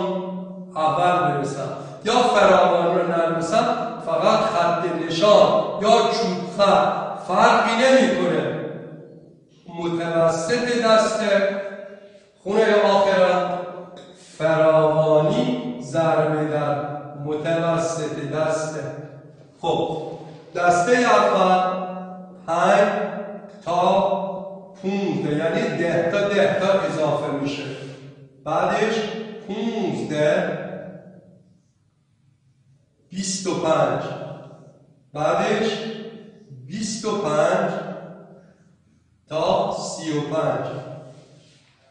اول برسن یا فراوانی رو نرسن فقط خط نشان یا چوب خط. فرقی نمی‌کنه. متوسط دسته خونه آخرت فراوانی ضربه در متوسط دسته خب دسته اول پنج تا پونزده یعنی ده تا ده تا اضافه میشه. بعدش پونزده بیست و پنج. بعدش بیست و پنج تا سی و پنج.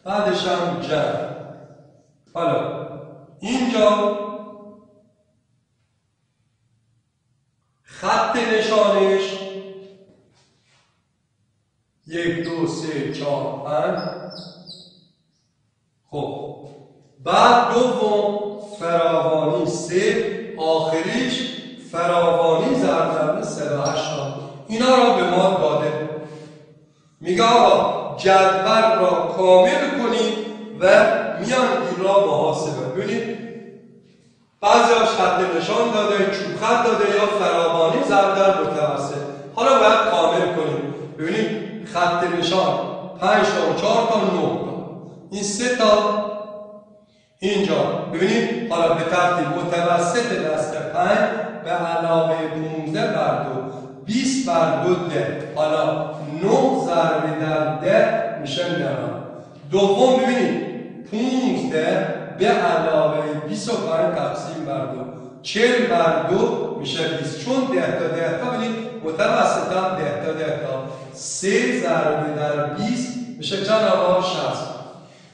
بعدش هم جمع. حالا اینجا خط نشانش. یک دو سه چهار پنج. خب. بعد دوم فراوانی سه. آخریش فراوانی ضرب سه و اینا را به ما داده. میگه آقا جدول را کامل کنید و میان این را محاسبه ببینید بعضی خط نشان داده چوب خط داده یا فراوانی ضرب در متوسط. حالا باید کامل کنیم. ببینید خط نشان 5 تا و 4 تا 9 تا. این سه تا اینجا. ببینید حالا به ترتیب متوسط دست 5 به علاوه 15 بر 2 20 بر 2 ده. حالا 9 ضرب در ده میشه 9 دوم ببینید 15 به علاوه 25 تقسیم بر 2 40 بر 2 میشه 20 چون 10 تا 10 تا ببینید متوسط هم 10 تا 10 تا 3 ضرب در 20 میشه چند آقا 60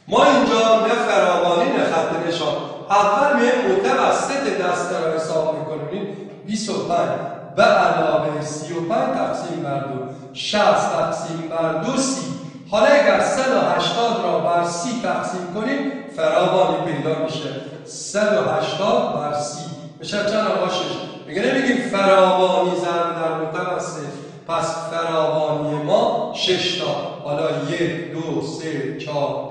ما اینجا نه فراوانی نه خط نشان. اول میه متوسط دست را حساب می‌کنیم. 25 به علاوه 35 تقسیم بر 2 60 تقسیم بر 2 30 حالا اگر 180 را بر 30 تقسیم کنیم فراوانی پیدا میشه. 180 بر 30 میشه چند 6 میگه نمیگیم فراوانی ضرب در متوسط پس فراوانی ما 6 تا. حالا 1 2 3 4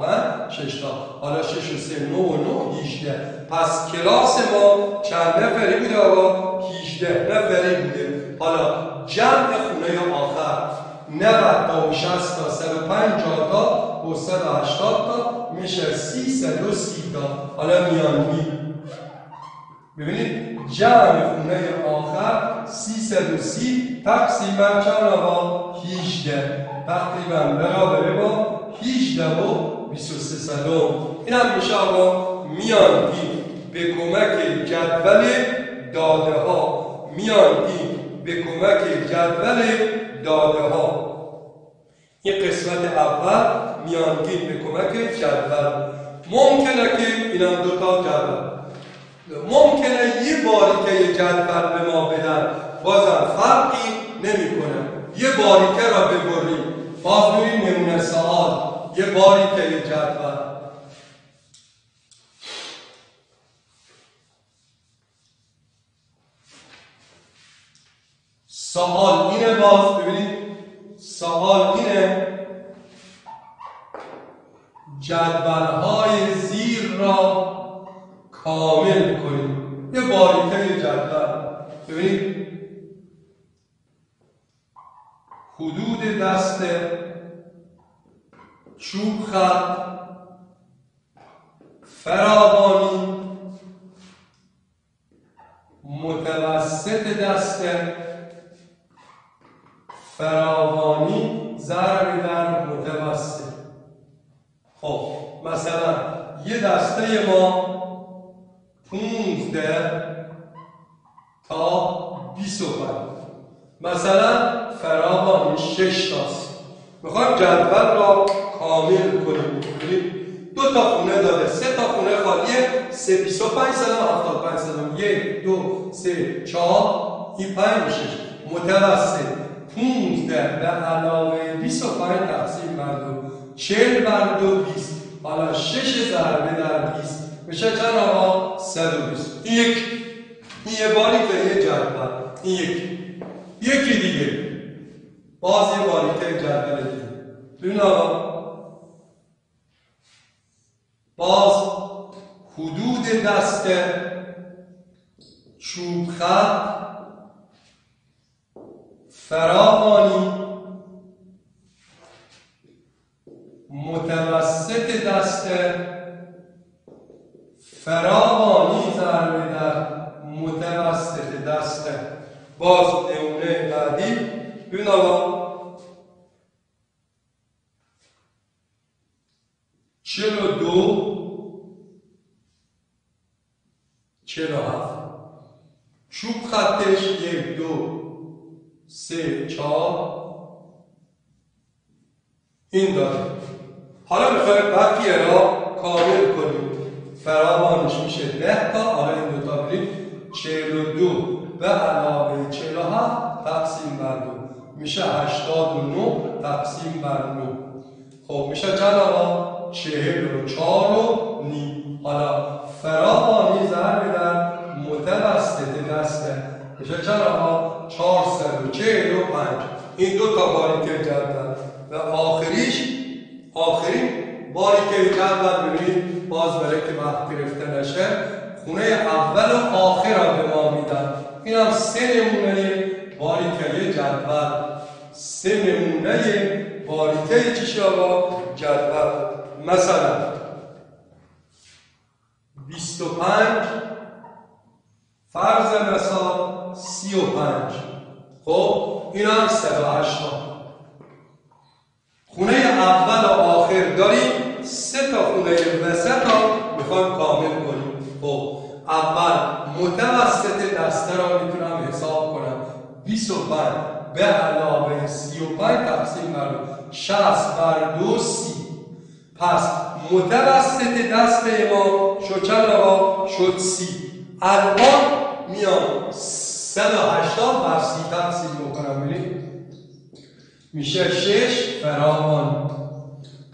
5 6 تا. حالا 6 و 3 9 و 9 18 پس کلاس ما چند نفری بوده آقا؟ 18 نفری بوده. حالا جمع خونه آخر. 90 تا و 60 تا 150 تا و 180 تا میشه 330 تا. حالا میانگی ببینید جمع خونه آخر 330 تقسیم بر چند آقا؟ 18 تقریبا برابره با 18 و 23 صدم این هم میشه آقا میانگی به کمک جدول داده ها میانگی به کمک جدول داده ها این قسمت اول میانگین به کمک جدول. ممکنه که اینم دوتا جدول. ممکنه یه باری که یه جدول به ما بدن. بازم فرقی نمی‌کنه. یه باریکه را ببریم. باز نمونه سوال. یه باریکه جدول. سوال اینه باز ببینید سوال اینه جدول های زیر را کامل کنیم یه باریکه جدول. ببینید حدود دست چوب خط فراوانی متوسط دست فراوانی ضرب در متوسط خب مثلا یه دسته ما پونزده تا بیس و مثلا فراوانی شش تاست. می‌خوایم جدول را کامل کنیم. دو تا خونه داده سه تا خونه خالیه سه بیس و پنج سلام هفتاد پنج سلام یک دو سه چهار این پنج میشه. متوسط. پونزده به علاوه بیس و پنج تقسیم بر دو چل بر دو بیست. حالا شش ضربه در بیست. میشه چند آقا؟ صد و بیست. این یک این یه باری به یه جدول. این یک. یکی دیگه. باز یه باری که جدول دیگه. ببین آقا. باز حدود دست چوب خط فراوانی متوسط دست فراوانی ضربه در متوسط دست. باز نمونه بعدی. ببین آقا. چل و دو. چل و هفت. چوب خطش یک دو. سه چهار. این داره. حالا می‌خوایم بقیه را کامل کنیم. فراوانش میشه ده تا. حالا این دوتا بریم چهل و دو به علاوه چهل و هفت تقسیم بر دو. میشه هشتاد و نو تقسیم بر نو خب میشه چند آقا؟ چهل و چهار و نیم حالا فراوانی زر میشه چرا چهارصد و چهل و پنج این دو تا باریکه جدول و آخریش آخرین باریکه جدول ببینید باز برای که وقت گرفته نشه خونه اول و آخر را به ما میدن این هم سه نمونه باریکه جدول سه نمونه باریکه چی جدول مثلا 25 فرض مثال 35 خب این هم 180 خونه اول و آخر داریم. سه تا خونه وسط ها می‌خوایم کامل کنیم. خب اول متوسط دسته را می‌تونم حساب کنم. 25 به علاوه 35 تقسیم بر 60 بر 2 30 پس متوسط دست ما شد چند؟ شد سی. الان میام 180 بر سی تقسیم بکنم ببینید میشه شش فراوان.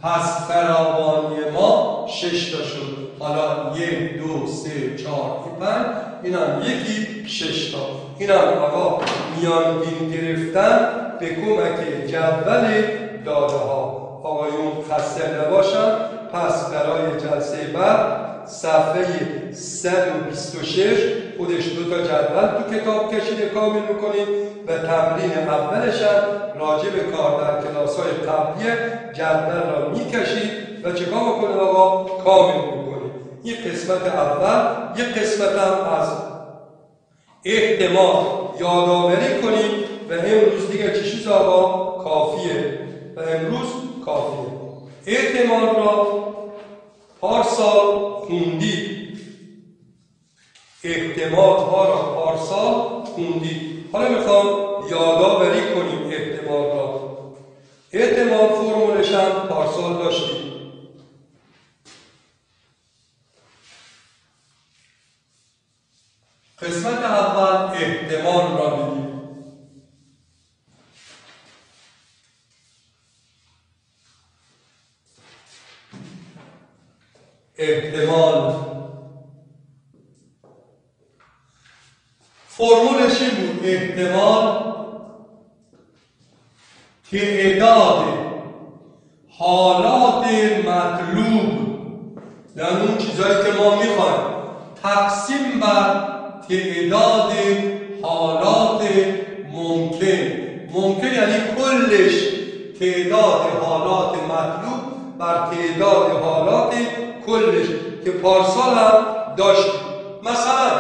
پس فراوانی ما شش تا شد. حالا یک دو سه چهار پنج. این هم یکی شش تا. این هم آقا میانگین گرفتن به کمک جدول داده ها آقایون خسته نباشن. پس برای جلسه بعد صفحه 126 خودش دو تا جدول تو کتاب کشیده کامل می‌کنید و تمرین اولش هم راجع به کار در کلاس های قبلی جدول را می‌کشید و چکار بکنید آقا؟ کامل می‌کنید این قسمت اول یک قسمت هم از احتمال یادآوری کنید و امروز دیگه چیز آقا؟ کافیه. و امروز کافیه. احتمال را پارسال خوندید احتمال ها را پارسال خوندید حالا می‌خوام یادآوری کنیم احتمال را. احتمال فرمولش هم پارسال داشتیم. احتمال فرمولش این بود احتمال تعداد حالات مطلوب یعنی اون چیزهایی که ما می‌خوایم. تقسیم بر تعداد حالات ممکن. ممکن یعنی کلش تعداد حالات مطلوب بر تعداد حالات کلش که پارسال هم داشت. مثلا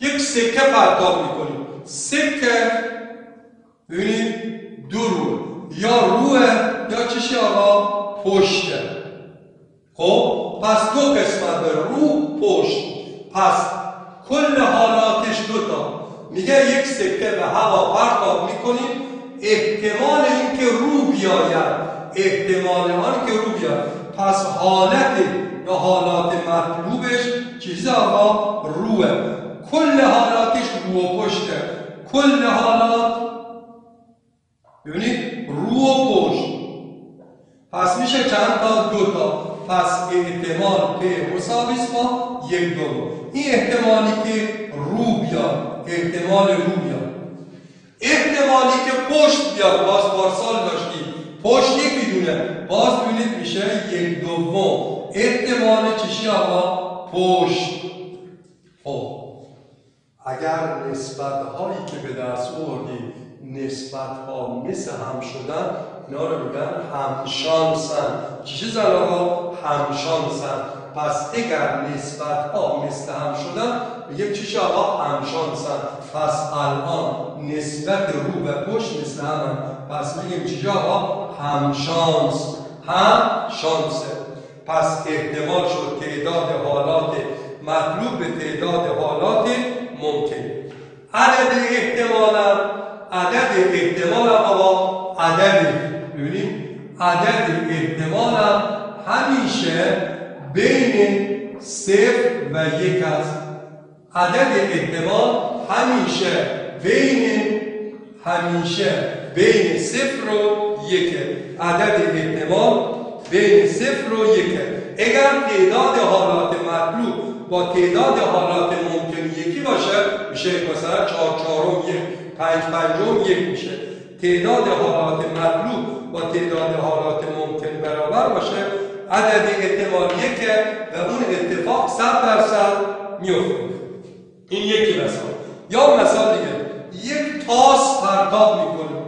یک سکه پرتاب می‌کنیم. سکه ببینید دو رو یا روه یا چشی آقا؟ پشته خب پس دو قسمت به رو پشت. پس کل حالاتش دوتا میگه یک سکه به هوا پرتاب می‌کنیم. احتمال اینکه رو بیاید. احتمال آن که رو بیاد پس حالت یا حالات مطلوبش چیز آقا؟ روه. کل حالاتش رو و پشته. کل حالات ببینید رو و پشت. پس میشه چند تا؟ دو تا. پس احتمال که مساویس با یک دو این احتمالی که رو بیاد. احتمال رو بیاد. احتمالی که پشت بیاد. باز پارسال داشتیم. پشت یکی دونه. باز ببینید میشه یک دوم احتمال چشی آقا؟ پشت. خب. اگر نسبت هایی که به دست آوردیم نسبت ها مثل هم شدن اینا رو میگن همشانسن. چی زن آقا؟ همشانسن. پس اگر نسبت ها مثل هم شدن میگه چیش آقا؟ همشانسن. پس الان نسبت رو و پشت مثل هم پس میگیم چی آقا؟ همشانس. هم شانسه پس احتمال شد تعداد حالات مطلوب به تعداد حالات ممکن. عدد احتمالم عدد احتمالم آقا عدد ببینید عدد احتمالم همیشه بین صفر و یک است. عدد احتمال همیشه بین همیشه بین صفر و یک عدد احتمال بین صفر و یک. اگر تعداد حالات مطلوب با تعداد حالات ممکن یکی باشه میشه مثلا چهار چهارم یک پنج پنجم یک میشه. تعداد حالات مطلوب با تعداد حالات ممکن برابر باشه عدد احتمال یکه و اون اتفاق صد درصد میفته. این یکی مثال. یا مثال دیگه. یک تاس پرتاب می‌کنیم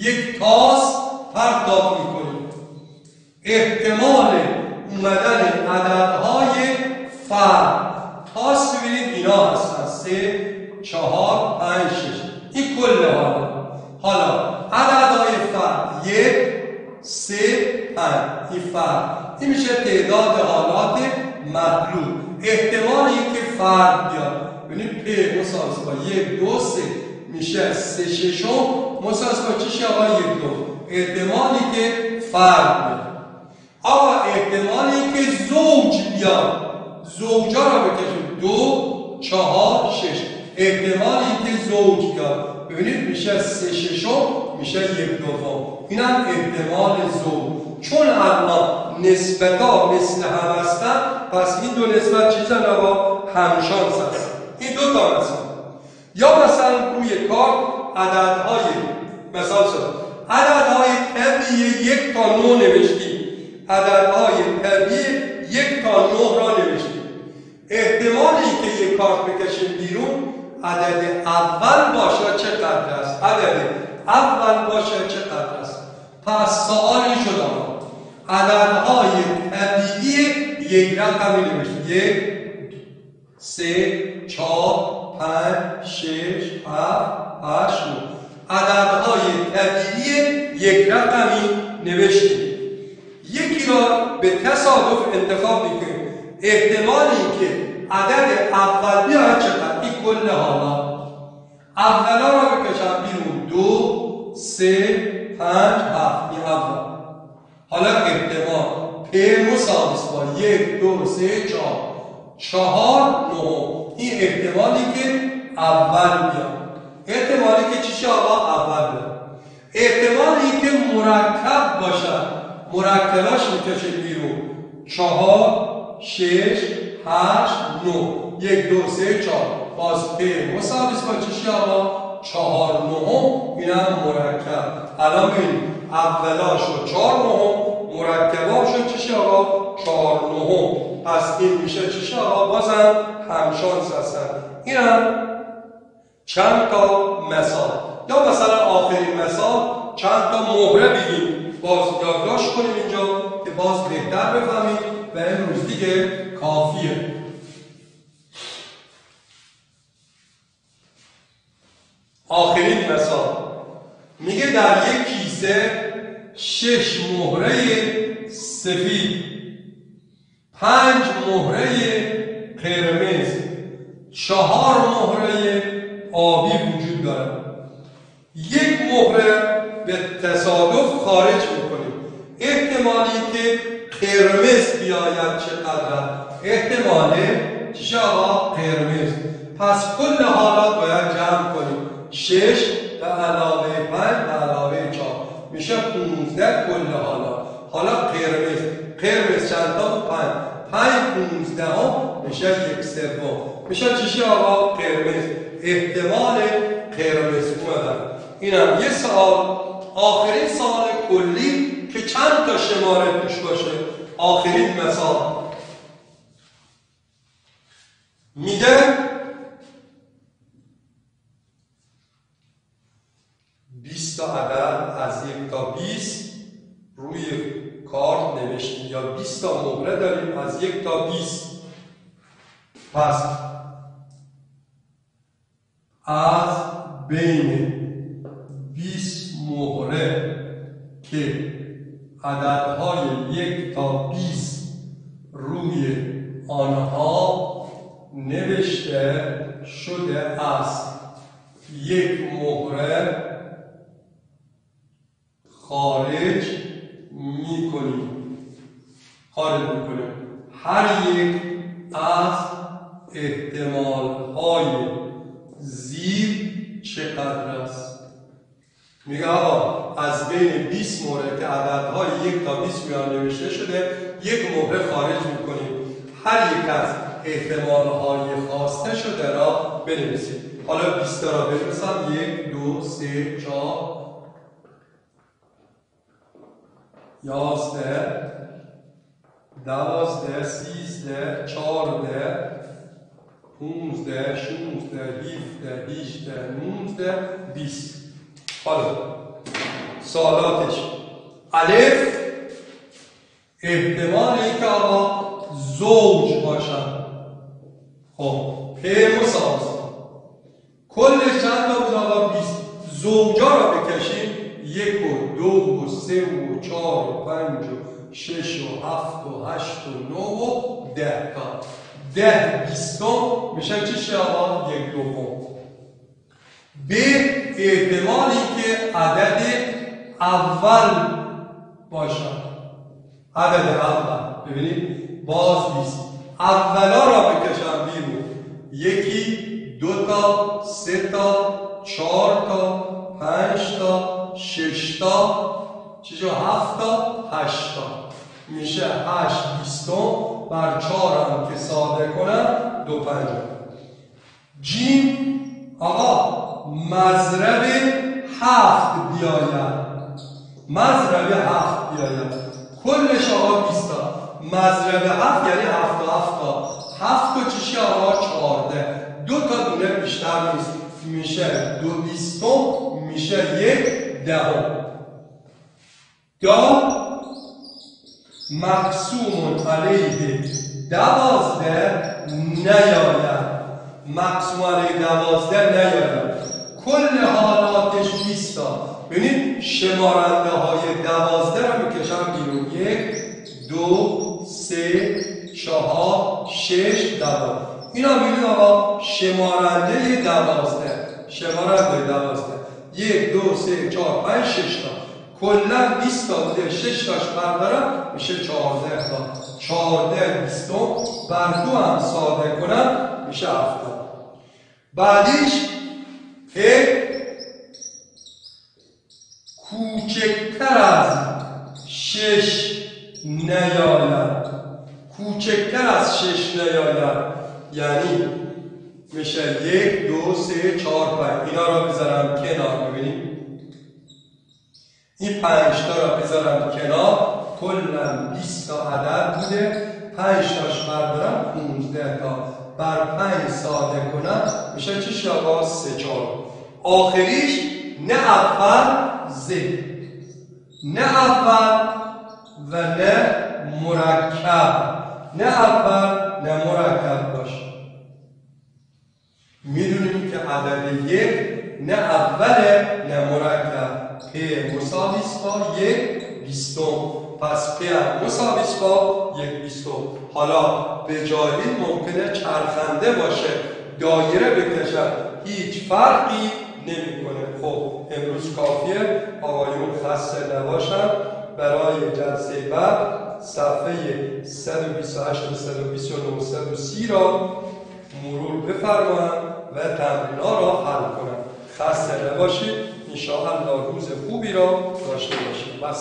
یک تاس پرتاب می‌کنیم. احتمال اومدن عددهای فرد. تاس ببینید اینا هستن. سه چهار پنج شش. این کل حالا. حالا عددهای فرد. یک سه پنج. این فرد. این میشه تعداد حالات مطلوب. احتمال اینکه فرد بیاد. ببینید پ مساوی با یک دو سه. میشه سه ششم. مساوی با چی آقا؟ یک دو. احتمالی که فرد بیاد احتمالی که زوج بیاد. زوجا رو بکشیم. دو چهار شش. احتمالی که زوج بیاد. ببینید میشه سه ششم میشه یک دوم. اینم احتمال زوج. چون الان نسبتا مثل هم هستن پس این دو نسبت چیزن آقا؟ همشانس هست این دو تا مثال یا مثلا روی کار عددهای مثال شد عددهای طبیعی یک تا نو نوشتیم. عددهای طبیعی یک تا نه را نوشتیم. احتمالی که یک کارت بکشیم بیرون عدد اول باشه چقدر است؟ عدد اول باشه چقدر است؟ پس سوالی شد عددهای طبیعی یک رقمی نوشتیم. یک سه چهار پنج شش هفت هشت نو عددهای طبیعی یک رقمی نوشتیم یکی را به تصادف انتخاب می‌کنیم. احتمالی که عدد اول بیاد چقدر؟ این کل حالا. اولا را بکشم بیرون. دو سه پنج هفت. این اول حالا احتمال. پ مساویس با یک دو سه چهار. چهار نه این احتمالی که اول بیاد. احتمالی که چی آقا اول بیاد احتمالی که مرکب باشد مرکباش می‌کشه بیرون. چهار شش هشت نو یک دو سه چهار. باز پ مساویس با چی آقا چهار نهم. این هم مرکب. الان ببینید. اولا شد چهار نهم. مرکبا شد چی آقا چهار نهم. پس این میشه چی آقا بازم همشانس هستن. این هم چند تا مثال. یا مثلا آخرین مثال چند تا مهره بگیم. باز یادداشت کنیم اینجا که باز بهتر بفهمیم و امروز دیگه کافیه. آخرین مثال. میگه در یک کیسه شش مهره سفید. پنج مهره قرمز. چهار مهره آبی وجود داره یک مهره به تصادف خارج می‌کنیم احتمالی که قرمز بیاید چقدر. احتمال آقا قرمز. پس کل حالات باید جمع کنیم. شش به علاوه پنج به علاوه چهار. میشه پونزده کل حالات. حالا قرمز. قرمز چند تا؟ پنج. پنج پونزده ها میشه یک سوم. میشه چیشه آقا؟ قرمز. احتمال قرمز اومدن اینم یه سوال. آخرین سوال کلی که چند تا شماره توش باشه؟ آخرین مثال. میگه بیست تا عدد از یک تا بیست روی کارت نوشتیم یا بیست تا مهره داریم از یک تا بیست. پس از بین بیست مهره که عددهای یک تا بیست روی آنها نوشته شده است. یک مهره خارج می‌کنیم خارج می‌کنیم هر یک از احتمال های زیر چقدر است؟ میگه آقا از بین 20 مورد که عددهای یک تا 20 میان نوشته شده یک مهره خارج می‌کنیم. هر یک از احتمال های خواسته شده را بنویسید. حالا 20 را بنویسم. یک دو سه چهار. یازده دوازده سیزده چهارده پونزده شونزده هیفده بیشده نونزده بیست حالا سوالاتش الف احتمال اینکه آقا زوج باشن خب پ مساوی کلش چند تا بود آقا 20 زوجا را بکشیم یک و دو و سه و چهار و پنج و شش و هفت و هشت و و ده تا ده بیستم میشه چی آقا؟ یک دوم. به احتمالی که عدد اول باشد. عدد اول. ببینید باز بیست اولا را بکشم بیرون. یکی دو تا سه تا چهار تا پنج تا شش تا چیزو هفت تا هشت تا. میشه هشت بیستم. بر چهار هم که ساده کنم دو پنجم جیم آقا مضرب هفت بیاید. مضرب هفت بیاید. کلش آقا بیستا مضرب هفت یعنی هفت و هفت تا. هفت و چیشی آقا؟ چهارده. دو تا دونه بیشتر نیست. میشه دو بیستم میشه یک دهم. دا مقسوم علیه دوازده نیاید. مقسوم علیه دوازده نیاید. کل حالاتش بیستا. ببینید شمارنده های دوازده رو می‌کشم بیرون. یک دو سه چهار شش دوازده. اینا می‌بینید آقا شمارنده دوازده. شمارنده دوازده. یک دو سه چهار پنج شش تا. کلا 20 تا بوده 6 تاش بردارم میشه 14 تا. 14 بیستم بر دو هم ساده کنم میشه 70 بعدیش ه کوچکتر از 6 نیاید. کوچکتر از 6 نیاید. یعنی میشه یک دو سه چهار پنج. اینا رو بذارم کنار ببینیم این پنج تا رو بذارم کنار. کلا 20 تا عدد بوده. پنج تاش بردارم. 15 تا بر پنج ساده کنم. میشه چی شاگاه سه چهار. آخریش نه اول ز. نه اول و نه مرکب. نه اول نه مرکب باشه. می‌دونیم که عدد یک نه اوله نه مرکب. پ مساویس با یک بیستم پس پ مساویس با یک بیستم حالا به جاهی ممکنه چرخنده باشه دایره بکشد هیچ فرقی نمی‌کنه خب امروز کافیه آقایون خسته نباشن برای جلسه بعد صفحه 128 و 129 و 130 را مرور بفرمایند و تمرین ها را حل کنند خسته نباشید انشاءالله روز خوبی را داشته باشید و